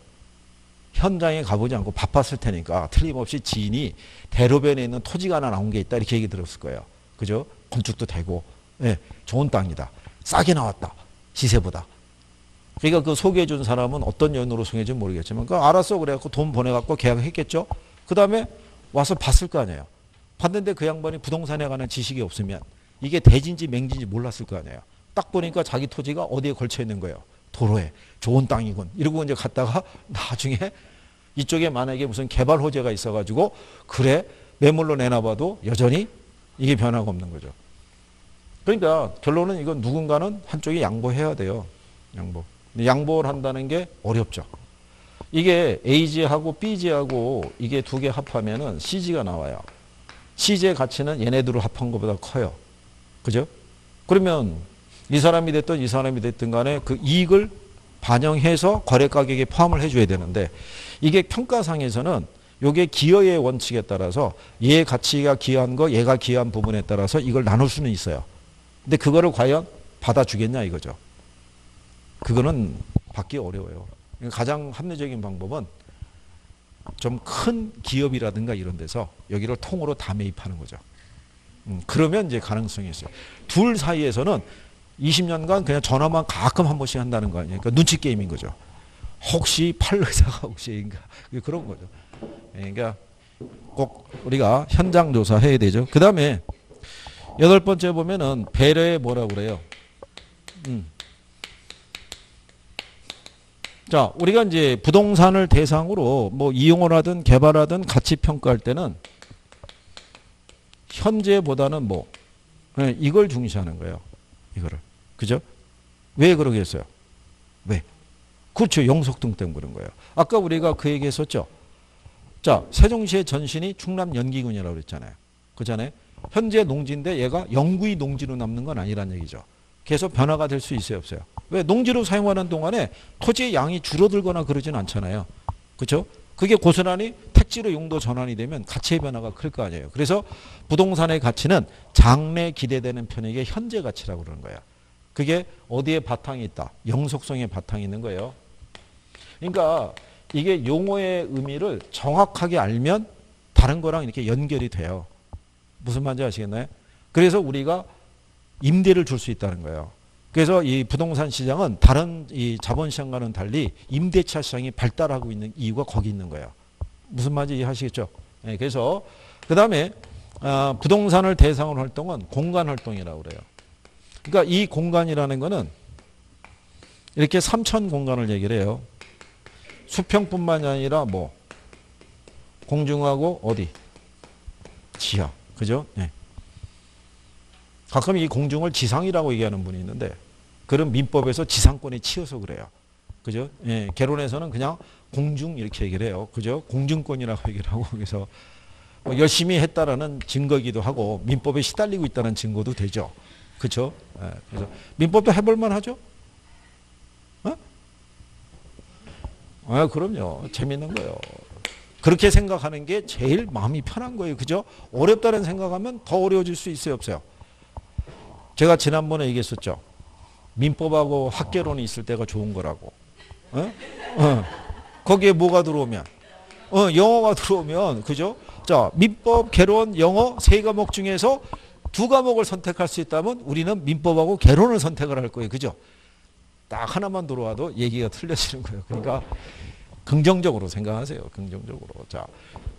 현장에 가보지 않고 바빴을 테니까 틀림없이 지인이 대로변에 있는 토지가 하나 나온 게 있다 이렇게 얘기 들었을 거예요. 그죠? 건축도 되고 예, 좋은 땅이다. 싸게 나왔다. 시세보다. 그러니까 그 소개해 준 사람은 어떤 연으로 소개해준 모르겠지만 그 알았어 그래갖고 돈 보내갖고 계약했겠죠. 그 다음에 와서 봤을 거 아니에요. 봤는데 그 양반이 부동산에 관한 지식이 없으면 이게 대진지 맹진지 몰랐을 거 아니에요. 딱 보니까 자기 토지가 어디에 걸쳐 있는 거예요. 도로에 좋은 땅이군. 이러고 이제 갔다가 [LAUGHS] 나중에 이쪽에 만약에 무슨 개발 호재가 있어가지고 그래 매물로 내놔봐도 여전히 이게 변화가 없는 거죠. 그러니까 결론은 이건 누군가는 한쪽이 양보해야 돼요. 양보. 양보를 한다는 게 어렵죠. 이게 A지하고 B지하고 이게 두 개 합하면은 CG가 나와요. CG의 가치는 얘네들을 합한 것보다 커요. 그죠? 그러면 이 사람이 됐든 이 사람이 됐든 간에 그 이익을 반영해서 거래 가격에 포함을 해줘야 되는데 이게 평가상에서는 요게 기여의 원칙에 따라서 얘 가치가 기여한 거 얘가 기여한 부분에 따라서 이걸 나눌 수는 있어요. 근데 그거를 과연 받아주겠냐 이거죠. 그거는 받기 어려워요. 가장 합리적인 방법은 좀 큰 기업이라든가 이런 데서 여기를 통으로 다 매입하는 거죠. 음, 그러면 이제 가능성이 있어요. 둘 사이에서는 20년간 그냥 전화만 가끔 한 번씩 한다는 거 아니에요. 그러니까 눈치 게임인 거죠. 혹시 팔 의사가 혹시인가 그런 거죠. 예, 그러니까 꼭 우리가 현장 조사 해야 되죠. 그 다음에 여덟 번째 보면은 배려에 뭐라고 그래요? 음. 자, 우리가 이제 부동산을 대상으로 뭐 이용을 하든 개발하든 가치 평가할 때는 현재보다는 뭐 네, 이걸 중시하는 거예요. 이거를. 그죠? 왜 그러겠어요? 왜? 그렇죠. 영속등 때문에 그런 거예요. 아까 우리가 그 얘기 했었죠. 자, 세종시의 전신이 충남 연기군이라고 그랬잖아요. 그잖아요. 현재 농지인데 얘가 영구히 농지로 남는 건 아니란 얘기죠. 계속 변화가 될 수 있어요, 없어요? 왜? 농지로 사용하는 동안에 토지의 양이 줄어들거나 그러진 않잖아요. 그렇죠? 그게 고스란히 택지로 용도 전환이 되면 가치의 변화가 클 거 아니에요. 그래서 부동산의 가치는 장래 기대되는 편익의 현재 가치라고 그러는 거예요. 그게 어디에 바탕이 있다? 영속성에 바탕이 있는 거예요. 그러니까 이게 용어의 의미를 정확하게 알면 다른 거랑 이렇게 연결이 돼요. 무슨 말인지 아시겠나요? 그래서 우리가 임대를 줄 수 있다는 거예요. 그래서 이 부동산 시장은 다른 이 자본 시장과는 달리 임대차 시장이 발달하고 있는 이유가 거기 있는 거예요. 무슨 말인지 이해하시겠죠? 네, 그래서 그 다음에 아, 부동산을 대상으로 활동은 공간 활동이라고 그래요. 그러니까 이 공간이라는 거는 이렇게 삼천 공간을 얘기를 해요. 수평뿐만이 아니라 뭐 공중하고 어디? 지하. 그죠? 네. 가끔 이 공중을 지상이라고 얘기하는 분이 있는데 그런 민법에서 지상권에 치여서 그래요. 그죠? 예, 개론에서는 그냥 공중 이렇게 얘기를 해요. 그죠? 공중권이라고 [LAUGHS] 얘기를 하고 그래서 뭐 열심히 했다라는 증거기도 하고 민법에 시달리고 있다는 증거도 되죠. 그렇죠? 예, 그래서 민법도 해볼 만 하죠. 어? 아, 그럼요. 재밌는 거예요. 그렇게 생각하는 게 제일 마음이 편한 거예요. 그죠? 어렵다는 생각하면 더 어려워질 수 있어요, 없어요? 제가 지난번에 얘기했었죠. 민법하고 학계론이 있을 때가 좋은 거라고. 어? 어. 거기에 뭐가 들어오면? 어, 영어가 들어오면, 그죠? 자, 민법, 개론, 영어 세 과목 중에서 두 과목을 선택할 수 있다면 우리는 민법하고 개론을 선택을 할 거예요. 그죠? 딱 하나만 들어와도 얘기가 틀려지는 거예요. 그러니까 긍정적으로 생각하세요. 긍정적으로. 자,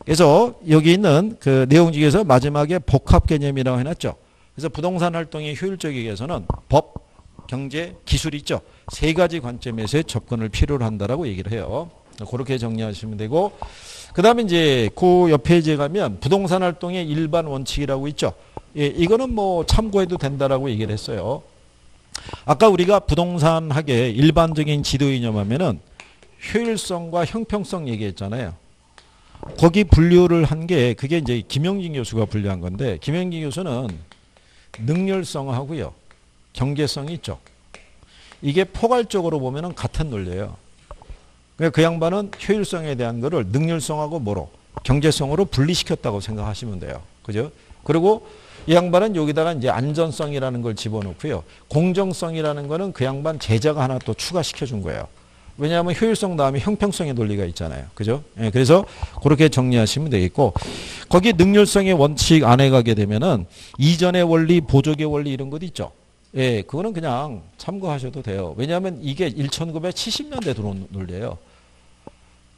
그래서 여기 있는 그 내용 중에서 마지막에 복합 개념이라고 해놨죠. 그래서 부동산 활동의 효율적이기 위해서는 법, 경제, 기술 있죠. 세 가지 관점에서의 접근을 필요로 한다라고 얘기를 해요. 그렇게 정리하시면 되고 그 다음에 이제 그 옆에 이제 가면 부동산 활동의 일반 원칙이라고 있죠. 예, 이거는 뭐 참고해도 된다라고 얘기를 했어요. 아까 우리가 부동산학의 일반적인 지도 이념하면은 효율성과 형평성 얘기했잖아요. 거기 분류를 한 게 그게 이제 김영진 교수가 분류한 건데 김영진 교수는 능률성하고요. 경제성이 있죠. 이게 포괄적으로 보면은 같은 논리예요. 그러니까 그 양반은 효율성에 대한 거를 능률성하고 뭐로 경제성으로 분리시켰다고 생각하시면 돼요. 그죠? 그리고 이 양반은 여기다가 이제 안전성이라는 걸 집어넣고요. 공정성이라는 거는 그 양반 제자가 하나 또 추가시켜 준 거예요. 왜냐하면 효율성 다음에 형평성의 논리가 있잖아요. 그죠? 예, 그래서 그렇게 정리하시면 되겠고, 거기 능률성의 원칙 안에 가게 되면은 이전의 원리, 보조의 원리 이런 것 있죠. 예, 그거는 그냥 참고하셔도 돼요. 왜냐하면 이게 1970년대 들어온 논리예요.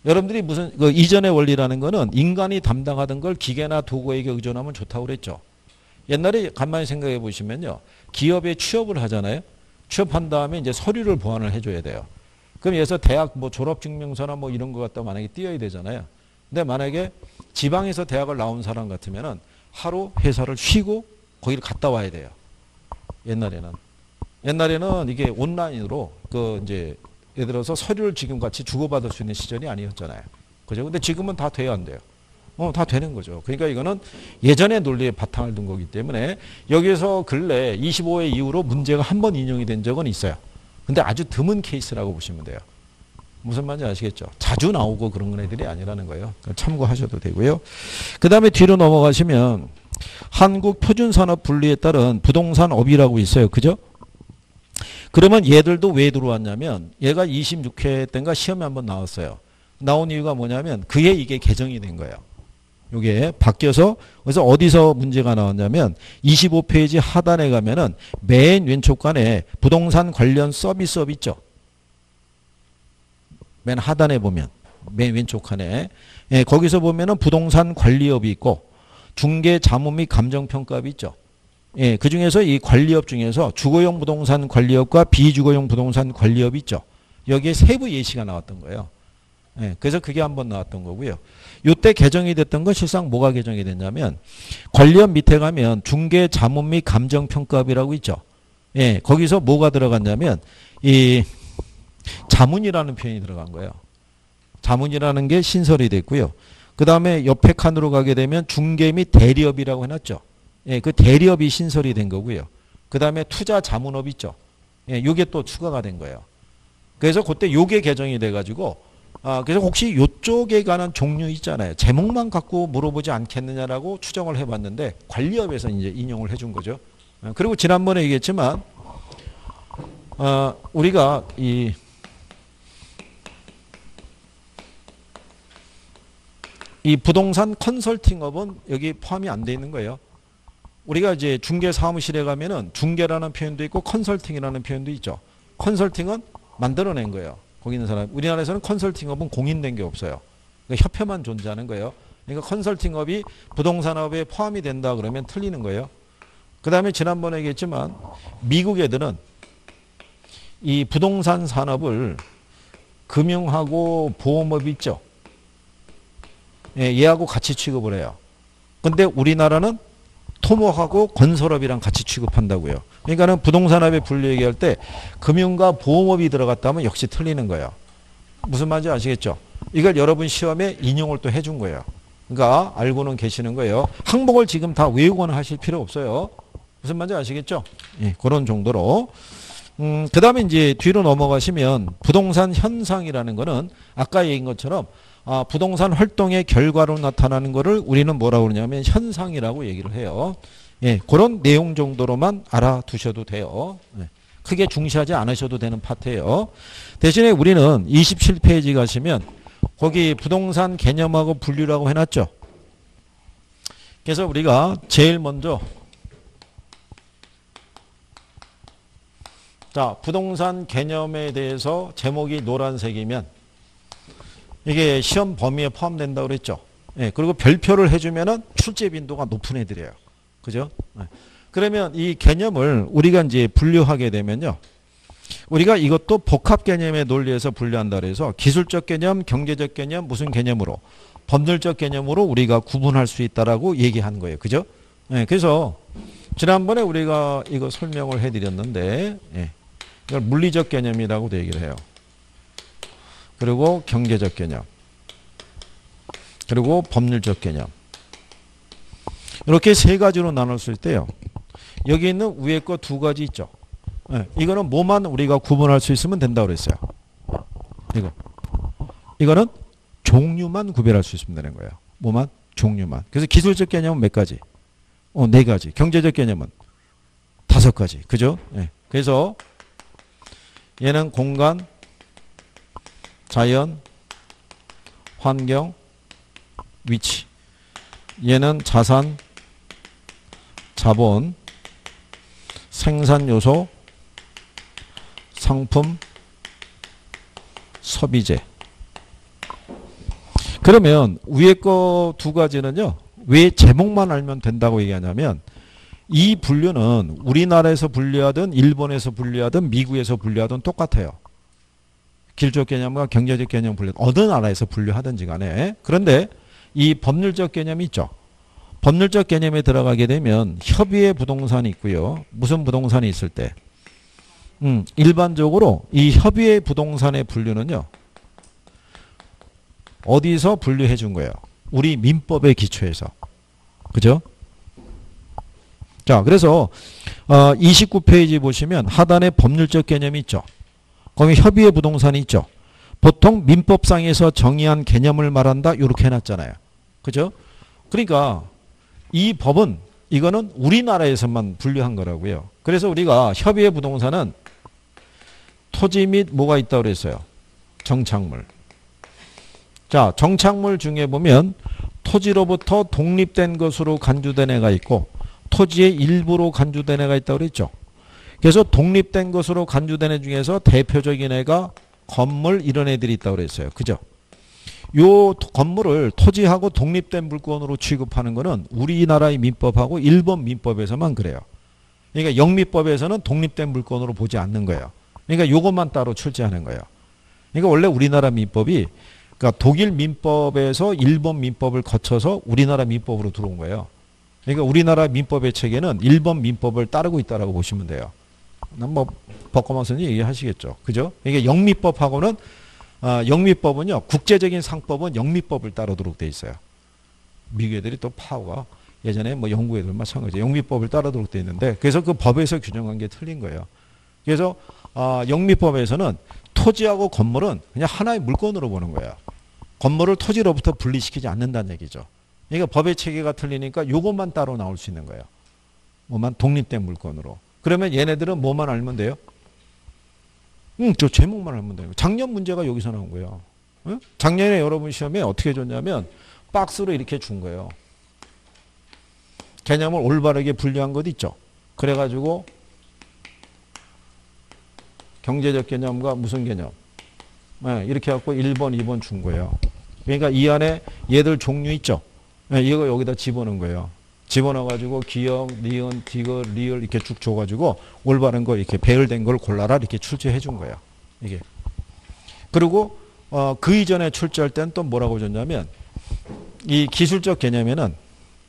여러분들이 무슨 그 이전의 원리라는 거는 인간이 담당하던 걸 기계나 도구에게 의존하면 좋다고 그랬죠. 옛날에 간만에 생각해 보시면요. 기업에 취업을 하잖아요. 취업한 다음에 이제 서류를 보완을 해줘야 돼요. 그럼 예서 대학 뭐 졸업증명서나 뭐 이런 거 갖다 만약에 띄어야 되잖아요. 근데 만약에 지방에서 대학을 나온 사람 같으면은 하루 회사를 쉬고 거기를 갔다 와야 돼요. 옛날에는. 옛날에는 이게 온라인으로 그 이제 예를 들어서 서류를 지금 같이 주고받을 수 있는 시절이 아니었잖아요. 그죠? 근데 지금은 다 돼야 안 돼요. 어, 다 되는 거죠. 그러니까 이거는 예전의 논리에 바탕을 둔 거기 때문에 여기서 근래 25회 이후로 문제가 한 번 인용이 된 적은 있어요. 근데 아주 드문 케이스라고 보시면 돼요. 무슨 말인지 아시겠죠? 자주 나오고 그런 애들이 아니라는 거예요. 참고하셔도 되고요. 그 다음에 뒤로 넘어가시면 한국 표준산업 분리에 따른 부동산업이라고 있어요. 그죠? 그러면 얘들도 왜 들어왔냐면 얘가 26회 때인가 시험에 한번 나왔어요. 나온 이유가 뭐냐면 그에 이게 개정이 된 거예요. 이게 바뀌어서 그래서 어디서 문제가 나왔냐면 25페이지 하단에 가면은 맨 왼쪽 간에 부동산 관련 서비스업 있죠. 맨 하단에 보면 맨 왼쪽 칸에 예, 거기서 보면은 부동산 관리업이 있고 중개 자문 및 감정평가업이 있죠. 예, 그 중에서 이 관리업 중에서 주거용 부동산 관리업과 비주거용 부동산 관리업이 있죠. 여기에 세부 예시가 나왔던 거예요. 예, 그래서 그게 한번 나왔던 거고요. 요때 개정이 됐던 건 실상 뭐가 개정이 됐냐면 관리업 밑에 가면 중개 자문 및 감정 평가업이라고 있죠. 예, 거기서 뭐가 들어갔냐면 이 자문이라는 표현이 들어간 거예요. 자문이라는 게 신설이 됐고요. 그 다음에 옆에 칸으로 가게 되면 중개 및 대리업이라고 해놨죠. 예, 그 대리업이 신설이 된 거고요. 그 다음에 투자 자문업 있죠. 예, 요게 또 추가가 된 거예요. 그래서 그때 요게 개정이 돼가지고 아, 그래서 혹시 요쪽에 관한 종류 있잖아요. 제목만 갖고 물어보지 않겠느냐라고 추정을 해봤는데 관리업에서 이제 인용을 해준 거죠. 아, 그리고 지난번에 얘기했지만 어, 우리가 이 이 부동산 컨설팅업은 여기 포함이 안 돼 있는 거예요. 우리가 이제 중개 사무실에 가면은 중개라는 표현도 있고 컨설팅이라는 표현도 있죠. 컨설팅은 만들어낸 거예요. 거기 있는 사람. 우리나라에서는 컨설팅업은 공인된 게 없어요. 그러니까 협회만 존재하는 거예요. 그러니까 컨설팅업이 부동산업에 포함이 된다 그러면 틀리는 거예요. 그 다음에 지난번에 얘기했지만 미국 애들은 이 부동산 산업을 금융하고 보험업 있죠. 예, 얘하고 같이 취급을 해요. 근데 우리나라는 토목하고 건설업이랑 같이 취급한다고요. 그러니까는 부동산업의 분류 얘기할 때 금융과 보험업이 들어갔다면 역시 틀리는 거예요. 무슨 말인지 아시겠죠? 이걸 여러분 시험에 인용을 또 해준 거예요. 그러니까 알고는 계시는 거예요. 항목을 지금 다 외우거나 하실 필요 없어요. 무슨 말인지 아시겠죠? 예, 그런 정도로. 음, 그 다음에 이제 뒤로 넘어가시면 부동산 현상이라는 거는 아까 얘기한 것처럼 아, 부동산 활동의 결과로 나타나는 것을 우리는 뭐라고 그러냐면 현상이라고 얘기를 해요. 예, 그런 내용 정도로만 알아두셔도 돼요. 예, 크게 중시하지 않으셔도 되는 파트예요. 대신에 우리는 27페이지 가시면 거기 부동산 개념하고 분류라고 해놨죠. 그래서 우리가 제일 먼저 자 부동산 개념에 대해서 제목이 노란색이면 이게 시험 범위에 포함된다고 그랬죠. 예, 그리고 별표를 해주면은 출제 빈도가 높은 애들이에요. 그죠? 예. 그러면 이 개념을 우리가 이제 분류하게 되면요. 우리가 이것도 복합 개념의 논리에서 분류한다 그래서 기술적 개념, 경제적 개념, 무슨 개념으로 법률적 개념으로 우리가 구분할 수 있다라고 얘기한 거예요. 그죠? 예, 그래서 지난번에 우리가 이거 설명을 해드렸는데 예, 이걸 물리적 개념이라고도 얘기를 해요. 그리고 경제적 개념. 그리고 법률적 개념. 이렇게 세 가지로 나눌 수 있대요. 여기 있는 위에 거 두 가지 있죠. 네, 이거는 뭐만 우리가 구분할 수 있으면 된다고 그랬어요. 이거. 이거는 종류만 구별할 수 있으면 되는 거예요. 뭐만? 종류만. 그래서 기술적 개념은 몇 가지? 어, 네 가지. 경제적 개념은 다섯 가지. 그죠? 네. 그래서 얘는 공간, 자연, 환경, 위치. 얘는 자산, 자본, 생산 요소, 상품, 소비재. 그러면 위에 거 두 가지는요. 왜 제목만 알면 된다고 얘기하냐면 이 분류는 우리나라에서 분류하든 일본에서 분류하든 미국에서 분류하든 똑같아요. 길적 개념과 경제적 개념 분류 어느 나라에서 분류하든지 간에 그런데 이 법률적 개념이 있죠. 법률적 개념에 들어가게 되면 협의의 부동산이 있고요. 무슨 부동산이 있을 때 음, 일반적으로 이 협의의 부동산의 분류는요. 어디서 분류해 준 거예요? 우리 민법의 기초에서. 그죠? 자, 그래서 어, 29페이지 보시면 하단에 법률적 개념이 있죠. 거기 협의의 부동산이 있죠. 보통 민법상에서 정의한 개념을 말한다 이렇게 해놨잖아요. 그죠? 그러니까 이 법은 이거는 우리나라에서만 분류한 거라고요. 그래서 우리가 협의의 부동산은 토지 및 뭐가 있다고 그랬어요. 정착물. 자, 정착물 중에 보면 토지로부터 독립된 것으로 간주된 애가 있고 토지의 일부로 간주된 애가 있다고 그랬죠. 그래서 독립된 것으로 간주된 애 중에서 대표적인 애가 건물 이런 애들이 있다고 그랬어요. 그죠? 요 건물을 토지하고 독립된 물건으로 취급하는 거는 우리나라의 민법하고 일본 민법에서만 그래요. 그러니까 영미법에서는 독립된 물건으로 보지 않는 거예요. 그러니까 요것만 따로 출제하는 거예요. 그러니까 원래 우리나라 민법이 그러니까 독일 민법에서 일본 민법을 거쳐서 우리나라 민법으로 들어온 거예요. 그러니까 우리나라 민법의 체계는 일본 민법을 따르고 있다라고 보시면 돼요. 뭐 선생님 얘기하시겠죠. 그죠? 이게 영미법하고는 어, 영미법은요. 국제적인 상법은 영미법을 따르도록 돼 있어요. 미국 애들이 또 파워가 예전에 뭐 영국 애들 마찬가지 영미법을 따르도록 돼 있는데 그래서 그 법에서 규정한 게 틀린 거예요. 그래서 어, 영미법에서는 토지하고 건물은 그냥 하나의 물건으로 보는 거예요. 건물을 토지로부터 분리시키지 않는다는 얘기죠. 그러니까 법의 체계가 틀리니까 요것만 따로 나올 수 있는 거예요. 뭐만 독립된 물건으로. 그러면 얘네들은 뭐만 알면 돼요? 응, 저 제목만 알면 돼요. 작년 문제가 여기서 나온 거예요. 응? 작년에 여러분 시험에 어떻게 줬냐면 박스로 이렇게 준 거예요. 개념을 올바르게 분류한 것 있죠. 그래가지고 경제적 개념과 무슨 개념? 네, 이렇게 해갖고 1번, 2번 준 거예요. 그러니까 이 안에 얘들 종류 있죠. 네, 이거 여기다 집어넣은 거예요. 집어넣어가지고 기억, 니은, 디귿, 리을 이렇게 쭉 줘가지고 올바른 거 이렇게 배열된 걸 골라라 이렇게 출제해 준 거야. 이게. 그리고 어, 그 이전에 출제할 때는 또 뭐라고 줬냐면 이 기술적 개념에는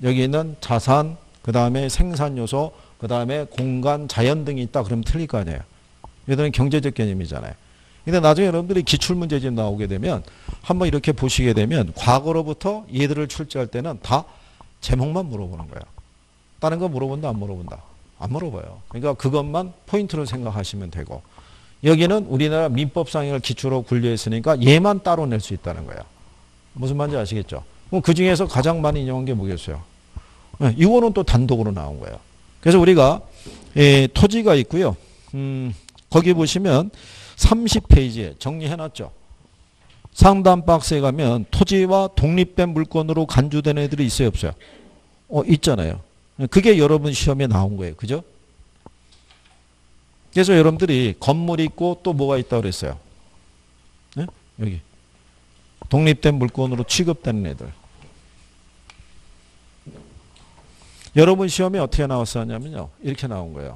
여기 있는 자산, 그 다음에 생산 요소, 그 다음에 공간, 자연 등이 있다 그러면 틀릴 거 아니에요. 얘들은 경제적 개념이잖아요. 근데 나중에 여러분들이 기출문제집 나오게 되면 한번 이렇게 보시게 되면 과거로부터 얘들을 출제할 때는 다 제목만 물어보는 거예요. 다른 거 물어본다 안 물어본다. 안 물어봐요. 그러니까 그것만 포인트로 생각하시면 되고 여기는 우리나라 민법상을 기초로 굴려 있으니까 얘만 따로 낼 수 있다는 거예요. 무슨 말인지 아시겠죠? 그럼 그 중에서 가장 많이 인용한 게 뭐겠어요? 네, 이거는 또 단독으로 나온 거예요. 그래서 우리가 예, 토지가 있고요. 음, 거기 보시면 30페이지에 정리해놨죠. 상단 박스에 가면 토지와 독립된 물건으로 간주된 애들이 있어요 없어요? 어 있잖아요. 그게 여러분 시험에 나온 거예요. 그죠? 그래서 여러분들이 건물이 있고 또 뭐가 있다고 그랬어요? 네? 여기. 독립된 물건으로 취급되는 애들. 여러분 시험에 어떻게 나왔었냐면요. 이렇게 나온 거예요.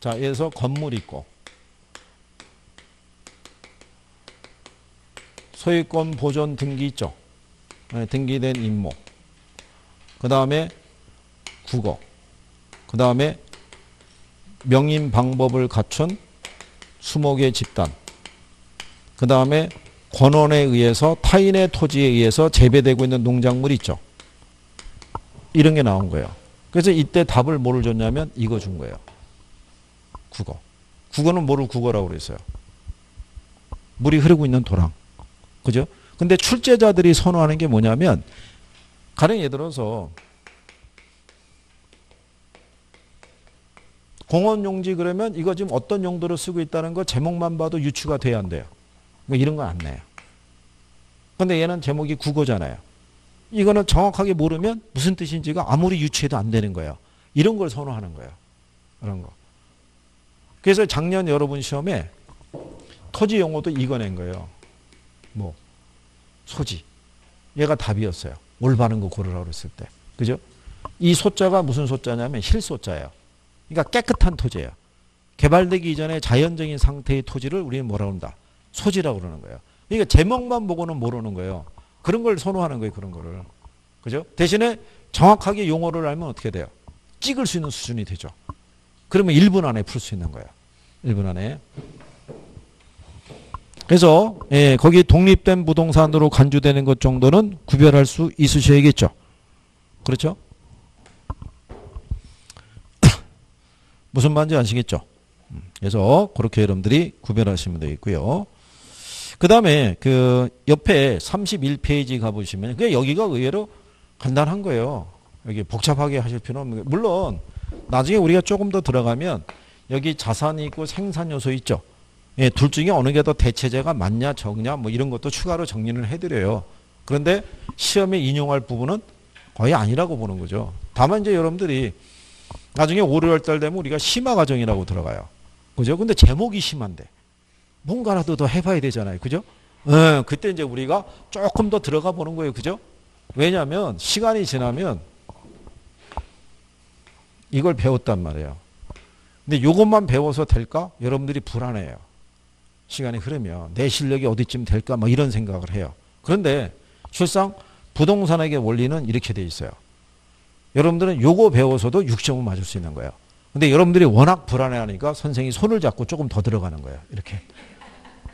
자, 여기서 건물 있고 소유권 보존 등기 있죠. 네, 등기된 임목. 그 다음에 국어. 그 다음에 명인 방법을 갖춘 수목의 집단. 그 다음에 권원에 의해서 타인의 토지에 의해서 재배되고 있는 농작물 있죠. 이런 게 나온 거예요. 그래서 이때 답을 뭐를 줬냐면 이거 준 거예요. 국어. 국어는 뭐를 국어라고 그랬어요? 물이 흐르고 있는 도랑. 그죠? 근데 출제자들이 선호하는 게 뭐냐면 가령 예를 들어서 공원 용지 그러면 이거 지금 어떤 용도로 쓰고 있다는 거 제목만 봐도 유추가 돼야 안 돼요. 그러니까 이런 거 안 내요. 근데 얘는 제목이 국어잖아요. 이거는 정확하게 모르면 무슨 뜻인지가 아무리 유추해도 안 되는 거예요. 이런 걸 선호하는 거예요. 그런 거. 그래서 작년 여러분 시험에 토지 용어도 이거 낸 거예요. 뭐 소지. 얘가 답이었어요. 올바른 거 고르라고 그랬을 때. 그죠? 이 소자가 무슨 소자냐면 힐소자예요. 그러니까 깨끗한 토지예요. 개발되기 이전에 자연적인 상태의 토지를 우리는 뭐라고 한다? 소지라고 그러는 거예요. 그러니까 제목만 보고는 모르는 거예요. 그런 걸 선호하는 거예요. 그런 거를. 그죠? 대신에 정확하게 용어를 알면 어떻게 돼요? 찍을 수 있는 수준이 되죠. 그러면 1분 안에 풀 수 있는 거예요. 1분 안에. 그래서 예, 거기 독립된 부동산으로 간주되는 것 정도는 구별할 수 있으셔야겠죠. 그렇죠? 무슨 말인지 아시겠죠? 음, 그래서 그렇게 여러분들이 구별하시면 되겠고요. 그 다음에 그 옆에 31페이지 가보시면 그 여기가 의외로 간단한 거예요. 여기 복잡하게 하실 필요는 없는 거예요. 물론 나중에 우리가 조금 더 들어가면 여기 자산이 있고 생산 요소 있죠. 예, 둘 중에 어느 게 더 대체제가 맞냐 적냐 뭐 이런 것도 추가로 정리를 해드려요. 그런데 시험에 인용할 부분은 거의 아니라고 보는 거죠. 다만 이제 여러분들이 나중에 5, 6월 되면 우리가 심화 과정이라고 들어가요. 그죠? 근데 제목이 심한데 뭔가라도 더 해봐야 되잖아요. 그죠? 예, 그때 이제 우리가 조금 더 들어가 보는 거예요. 그죠? 왜냐하면 시간이 지나면 이걸 배웠단 말이에요. 근데 이것만 배워서 될까? 여러분들이 불안해요. 시간이 흐르면 내 실력이 어디쯤 될까? 막 이런 생각을 해요. 그런데 실상 부동산에게 원리는 이렇게 돼 있어요. 여러분들은 요거 배워서도 6점을 맞을 수 있는 거예요. 근데 여러분들이 워낙 불안해하니까 선생이 손을 잡고 조금 더 들어가는 거예요. 이렇게.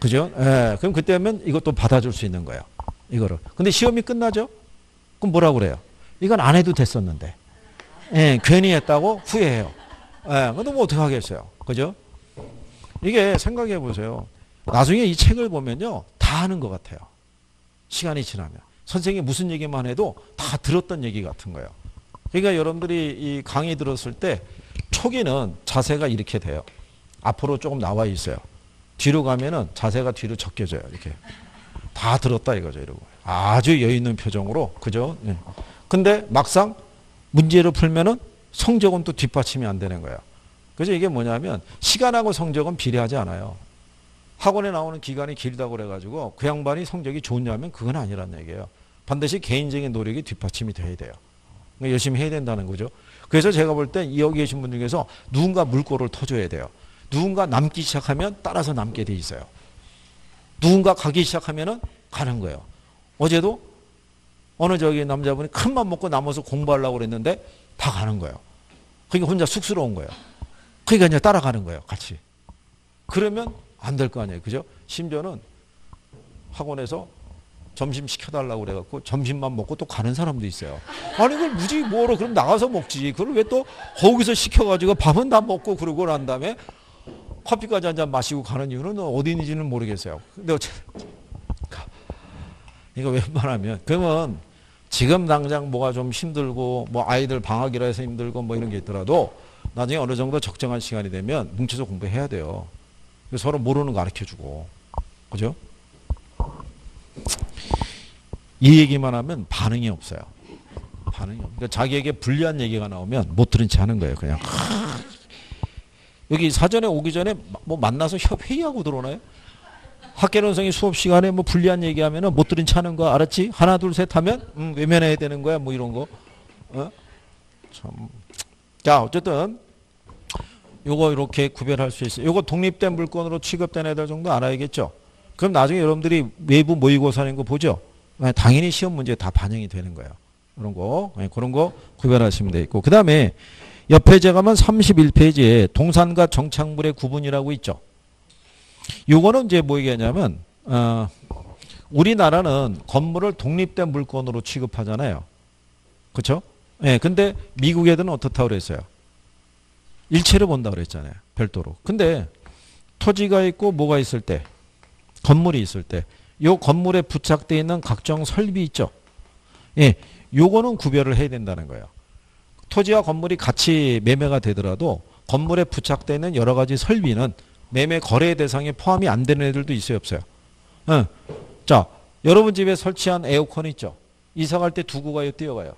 그죠? 예. 그럼 그때면 이것도 받아줄 수 있는 거예요. 이거를. 근데 시험이 끝나죠? 그럼 뭐라고 그래요? 이건 안 해도 됐었는데. 예, 괜히 했다고 후회해요. 예, 근데 뭐 어떻게 하겠어요? 그죠? 이게 생각해 보세요. 나중에 이 책을 보면요. 다 하는 것 같아요. 시간이 지나면. 선생님이 무슨 얘기만 해도 다 들었던 얘기 같은 거예요. 그러니까 여러분들이 이 강의 들었을 때 초기는 자세가 이렇게 돼요. 앞으로 조금 나와 있어요. 뒤로 가면은 자세가 뒤로 적혀져요. 이렇게. 다 들었다 이거죠. 이러고. 아주 여유 있는 표정으로. 그죠? 네. 근데 막상 문제를 풀면은 성적은 또 뒷받침이 안 되는 거예요. 그래서 이게 뭐냐면 시간하고 성적은 비례하지 않아요. 학원에 나오는 기간이 길다고 그래가지고 그 양반이 성적이 좋냐면 그건 아니란 얘기예요. 반드시 개인적인 노력이 뒷받침이 돼야 돼요. 그러니까 열심히 해야 된다는 거죠. 그래서 제가 볼 때 여기 계신 분 중에서 누군가 물꼬를 터줘야 돼요. 누군가 남기 시작하면 따라서 남게 돼 있어요. 누군가 가기 시작하면은 가는 거예요. 어제도 어느 저기 남자분이 큰 맘 먹고 남아서 공부하려고 그랬는데 다 가는 거예요. 그러니까 혼자 쑥스러운 거예요. 그러니까 이제 따라가는 거예요. 같이. 그러면 안 될 거 아니에요. 그죠? 심지어는 학원에서 점심 시켜달라고 그래갖고 점심만 먹고 또 가는 사람도 있어요. 아니, 그걸 무지 뭐로 그럼 나가서 먹지. 그걸 왜 또 거기서 시켜가지고 밥은 다 먹고 그러고 난 다음에 커피까지 한 잔 마시고 가는 이유는 어디인지는 모르겠어요. 근데 어쨌든. 이거 웬만하면. 그러면 지금 당장 뭐가 좀 힘들고 뭐 아이들 방학이라 해서 힘들고 뭐 이런 게 있더라도 나중에 어느 정도 적정한 시간이 되면 뭉쳐서 공부해야 돼요. 서로 모르는 거 가르쳐 주고. 그죠? 이 얘기만 하면 반응이 없어요. 반응이 없어요. 그러니까 자기에게 불리한 얘기가 나오면 못 들은 체 하는 거예요. 그냥. 여기 사전에 오기 전에 뭐 만나서 협 회의하고 들어오나요? 학계론성이 수업 시간에 뭐 불리한 얘기하면은 못 들은 체 하는 거 알았지? 하나 둘 셋 하면 음, 외면해야 되는 거야 뭐 이런 거. 어? 참. 자 어쨌든 요거 이렇게 구별할 수 있어요. 요거 독립된 물건으로 취급된 애들 정도 알아야겠죠. 그럼 나중에 여러분들이 외부 모의고사인 거 보죠. 네, 당연히 시험 문제에 다 반영이 되는 거예요. 그런 거, 네, 그런 거 구별하시면 되겠고. 그 다음에 옆에 제가 면 31페이지에 동산과 정착물의 구분이라고 있죠. 요거는 이제 뭐 얘기하냐면, 어, 우리나라는 건물을 독립된 물건으로 취급하잖아요. 그렇죠? 예, 네, 근데 미국 애들은 어떻다고 그랬어요? 일체를 본다고 그랬잖아요. 별도로. 근데 토지가 있고 뭐가 있을 때, 건물이 있을 때, 요 건물에 부착되어 있는 각종 설비 있죠. 예, 요거는 구별을 해야 된다는 거예요. 토지와 건물이 같이 매매가 되더라도 건물에 부착되어 있는 여러 가지 설비는 매매 거래 대상에 포함이 안 되는 애들도 있어요, 없어요? 예. 자, 여러분 집에 설치한 에어컨 있죠? 이사 갈 때 두고 가요, 뛰어가요?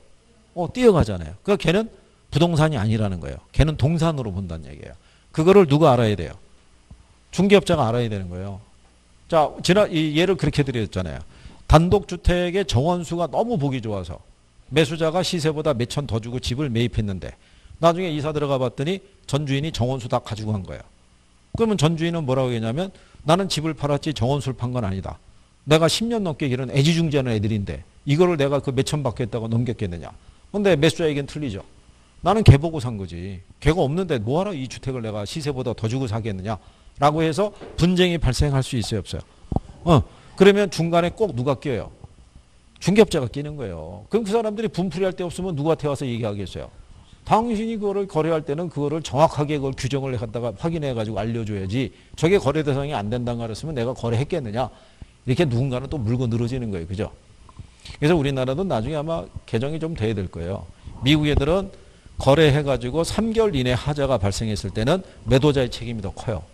어, 뛰어가잖아요. 그러니까 걔는 부동산이 아니라는 거예요. 걔는 동산으로 본다는 얘기예요. 그거를 누가 알아야 돼요? 중개업자가 알아야 되는 거예요. 자, 지난 이 예를 그렇게 드렸잖아요. 단독주택의 정원수가 너무 보기 좋아서 매수자가 시세보다 몇 천 더 주고 집을 매입했는데 나중에 이사 들어가 봤더니 전 주인이 정원수 다 가지고 간 거예요. 그러면 전 주인은 뭐라고 했냐면 나는 집을 팔았지 정원수를 판 건 아니다. 내가 10년 넘게 이런 애지중지하는 애들인데 이거를 내가 그 몇천 받겠다고 넘겼겠느냐. 근데 매수자에겐 틀리죠. 나는 개 보고 산 거지. 개가 없는데 뭐하러 이 주택을 내가 시세보다 더 주고 사겠느냐. 라고 해서 분쟁이 발생할 수 있어요, 없어요? 어, 그러면 중간에 꼭 누가 껴요? 중개업자가 끼는 거예요. 그럼 그 사람들이 분풀이할 데 없으면 누구한테 와서 얘기하겠어요? 당신이 그거를 거래할 때는 그거를 정확하게 그걸 규정을 갖다가 확인해 가지고 알려줘야지 저게 거래 대상이 안 된다는 거랬으면 내가 거래했겠느냐 이렇게 누군가는 또 물고 늘어지는 거예요 그죠 그래서 우리나라도 나중에 아마 개정이 좀 돼야 될 거예요 미국 애들은 거래해 가지고 3개월 이내 하자가 발생했을 때는 매도자의 책임이 더 커요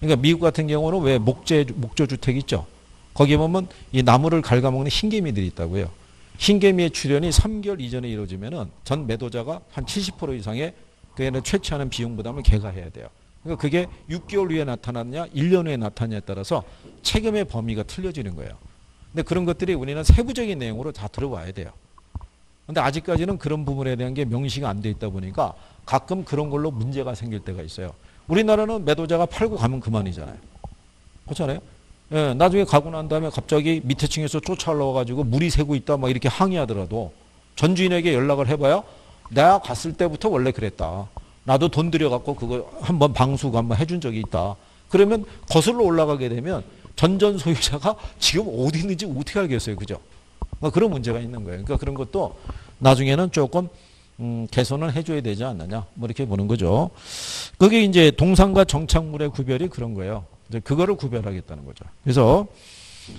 그러니까 미국 같은 경우는 왜 목재, 목조 주택 있죠? 거기에 보면 이 나무를 갉아먹는 흰개미들이 있다고요. 흰개미의 출현이 3개월 이전에 이루어지면은 전 매도자가 한 70% 이상의 그에는 채취하는 비용 부담을 개가 해야 돼요. 그러니까 그게 6개월 후에 나타났냐, 1년 후에 나타났냐에 따라서 책임의 범위가 틀려지는 거예요. 근데 그런 것들이 우리는 세부적인 내용으로 다 들어와야 돼요. 근데 아직까지는 그런 부분에 대한 게 명시가 안 돼 있다 보니까 가끔 그런 걸로 문제가 생길 때가 있어요. 우리나라는 매도자가 팔고 가면 그만이잖아요. 그렇잖아요. 예, 나중에 가고 난 다음에 갑자기 밑에 층에서 쫓아올라 가지고 물이 새고 있다 막 이렇게 항의하더라도 전 주인에게 연락을 해봐야 내가 갔을 때부터 원래 그랬다. 나도 돈 들여갖고 그거 한번 방수가 한번 해준 적이 있다. 그러면 거슬러 올라가게 되면 전전 소유자가 지금 어디 있는지 어떻게 알겠어요. 그죠? 그러니까 그런 문제가 있는 거예요. 그러니까 그런 것도 나중에는 조금 음, 개선을 해줘야 되지 않느냐 뭐 이렇게 보는 거죠. 그게 이제 동상과 정착물의 구별이 그런 거예요. 이제 그거를 구별하겠다는 거죠. 그래서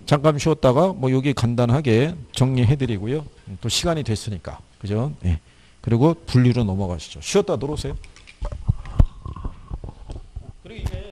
잠깐 쉬었다가 뭐 여기 간단하게 정리해드리고요. 또 시간이 됐으니까 그죠? 예. 그리고 분류로 넘어가시죠. 쉬었다 들어오세요. 그리고 이제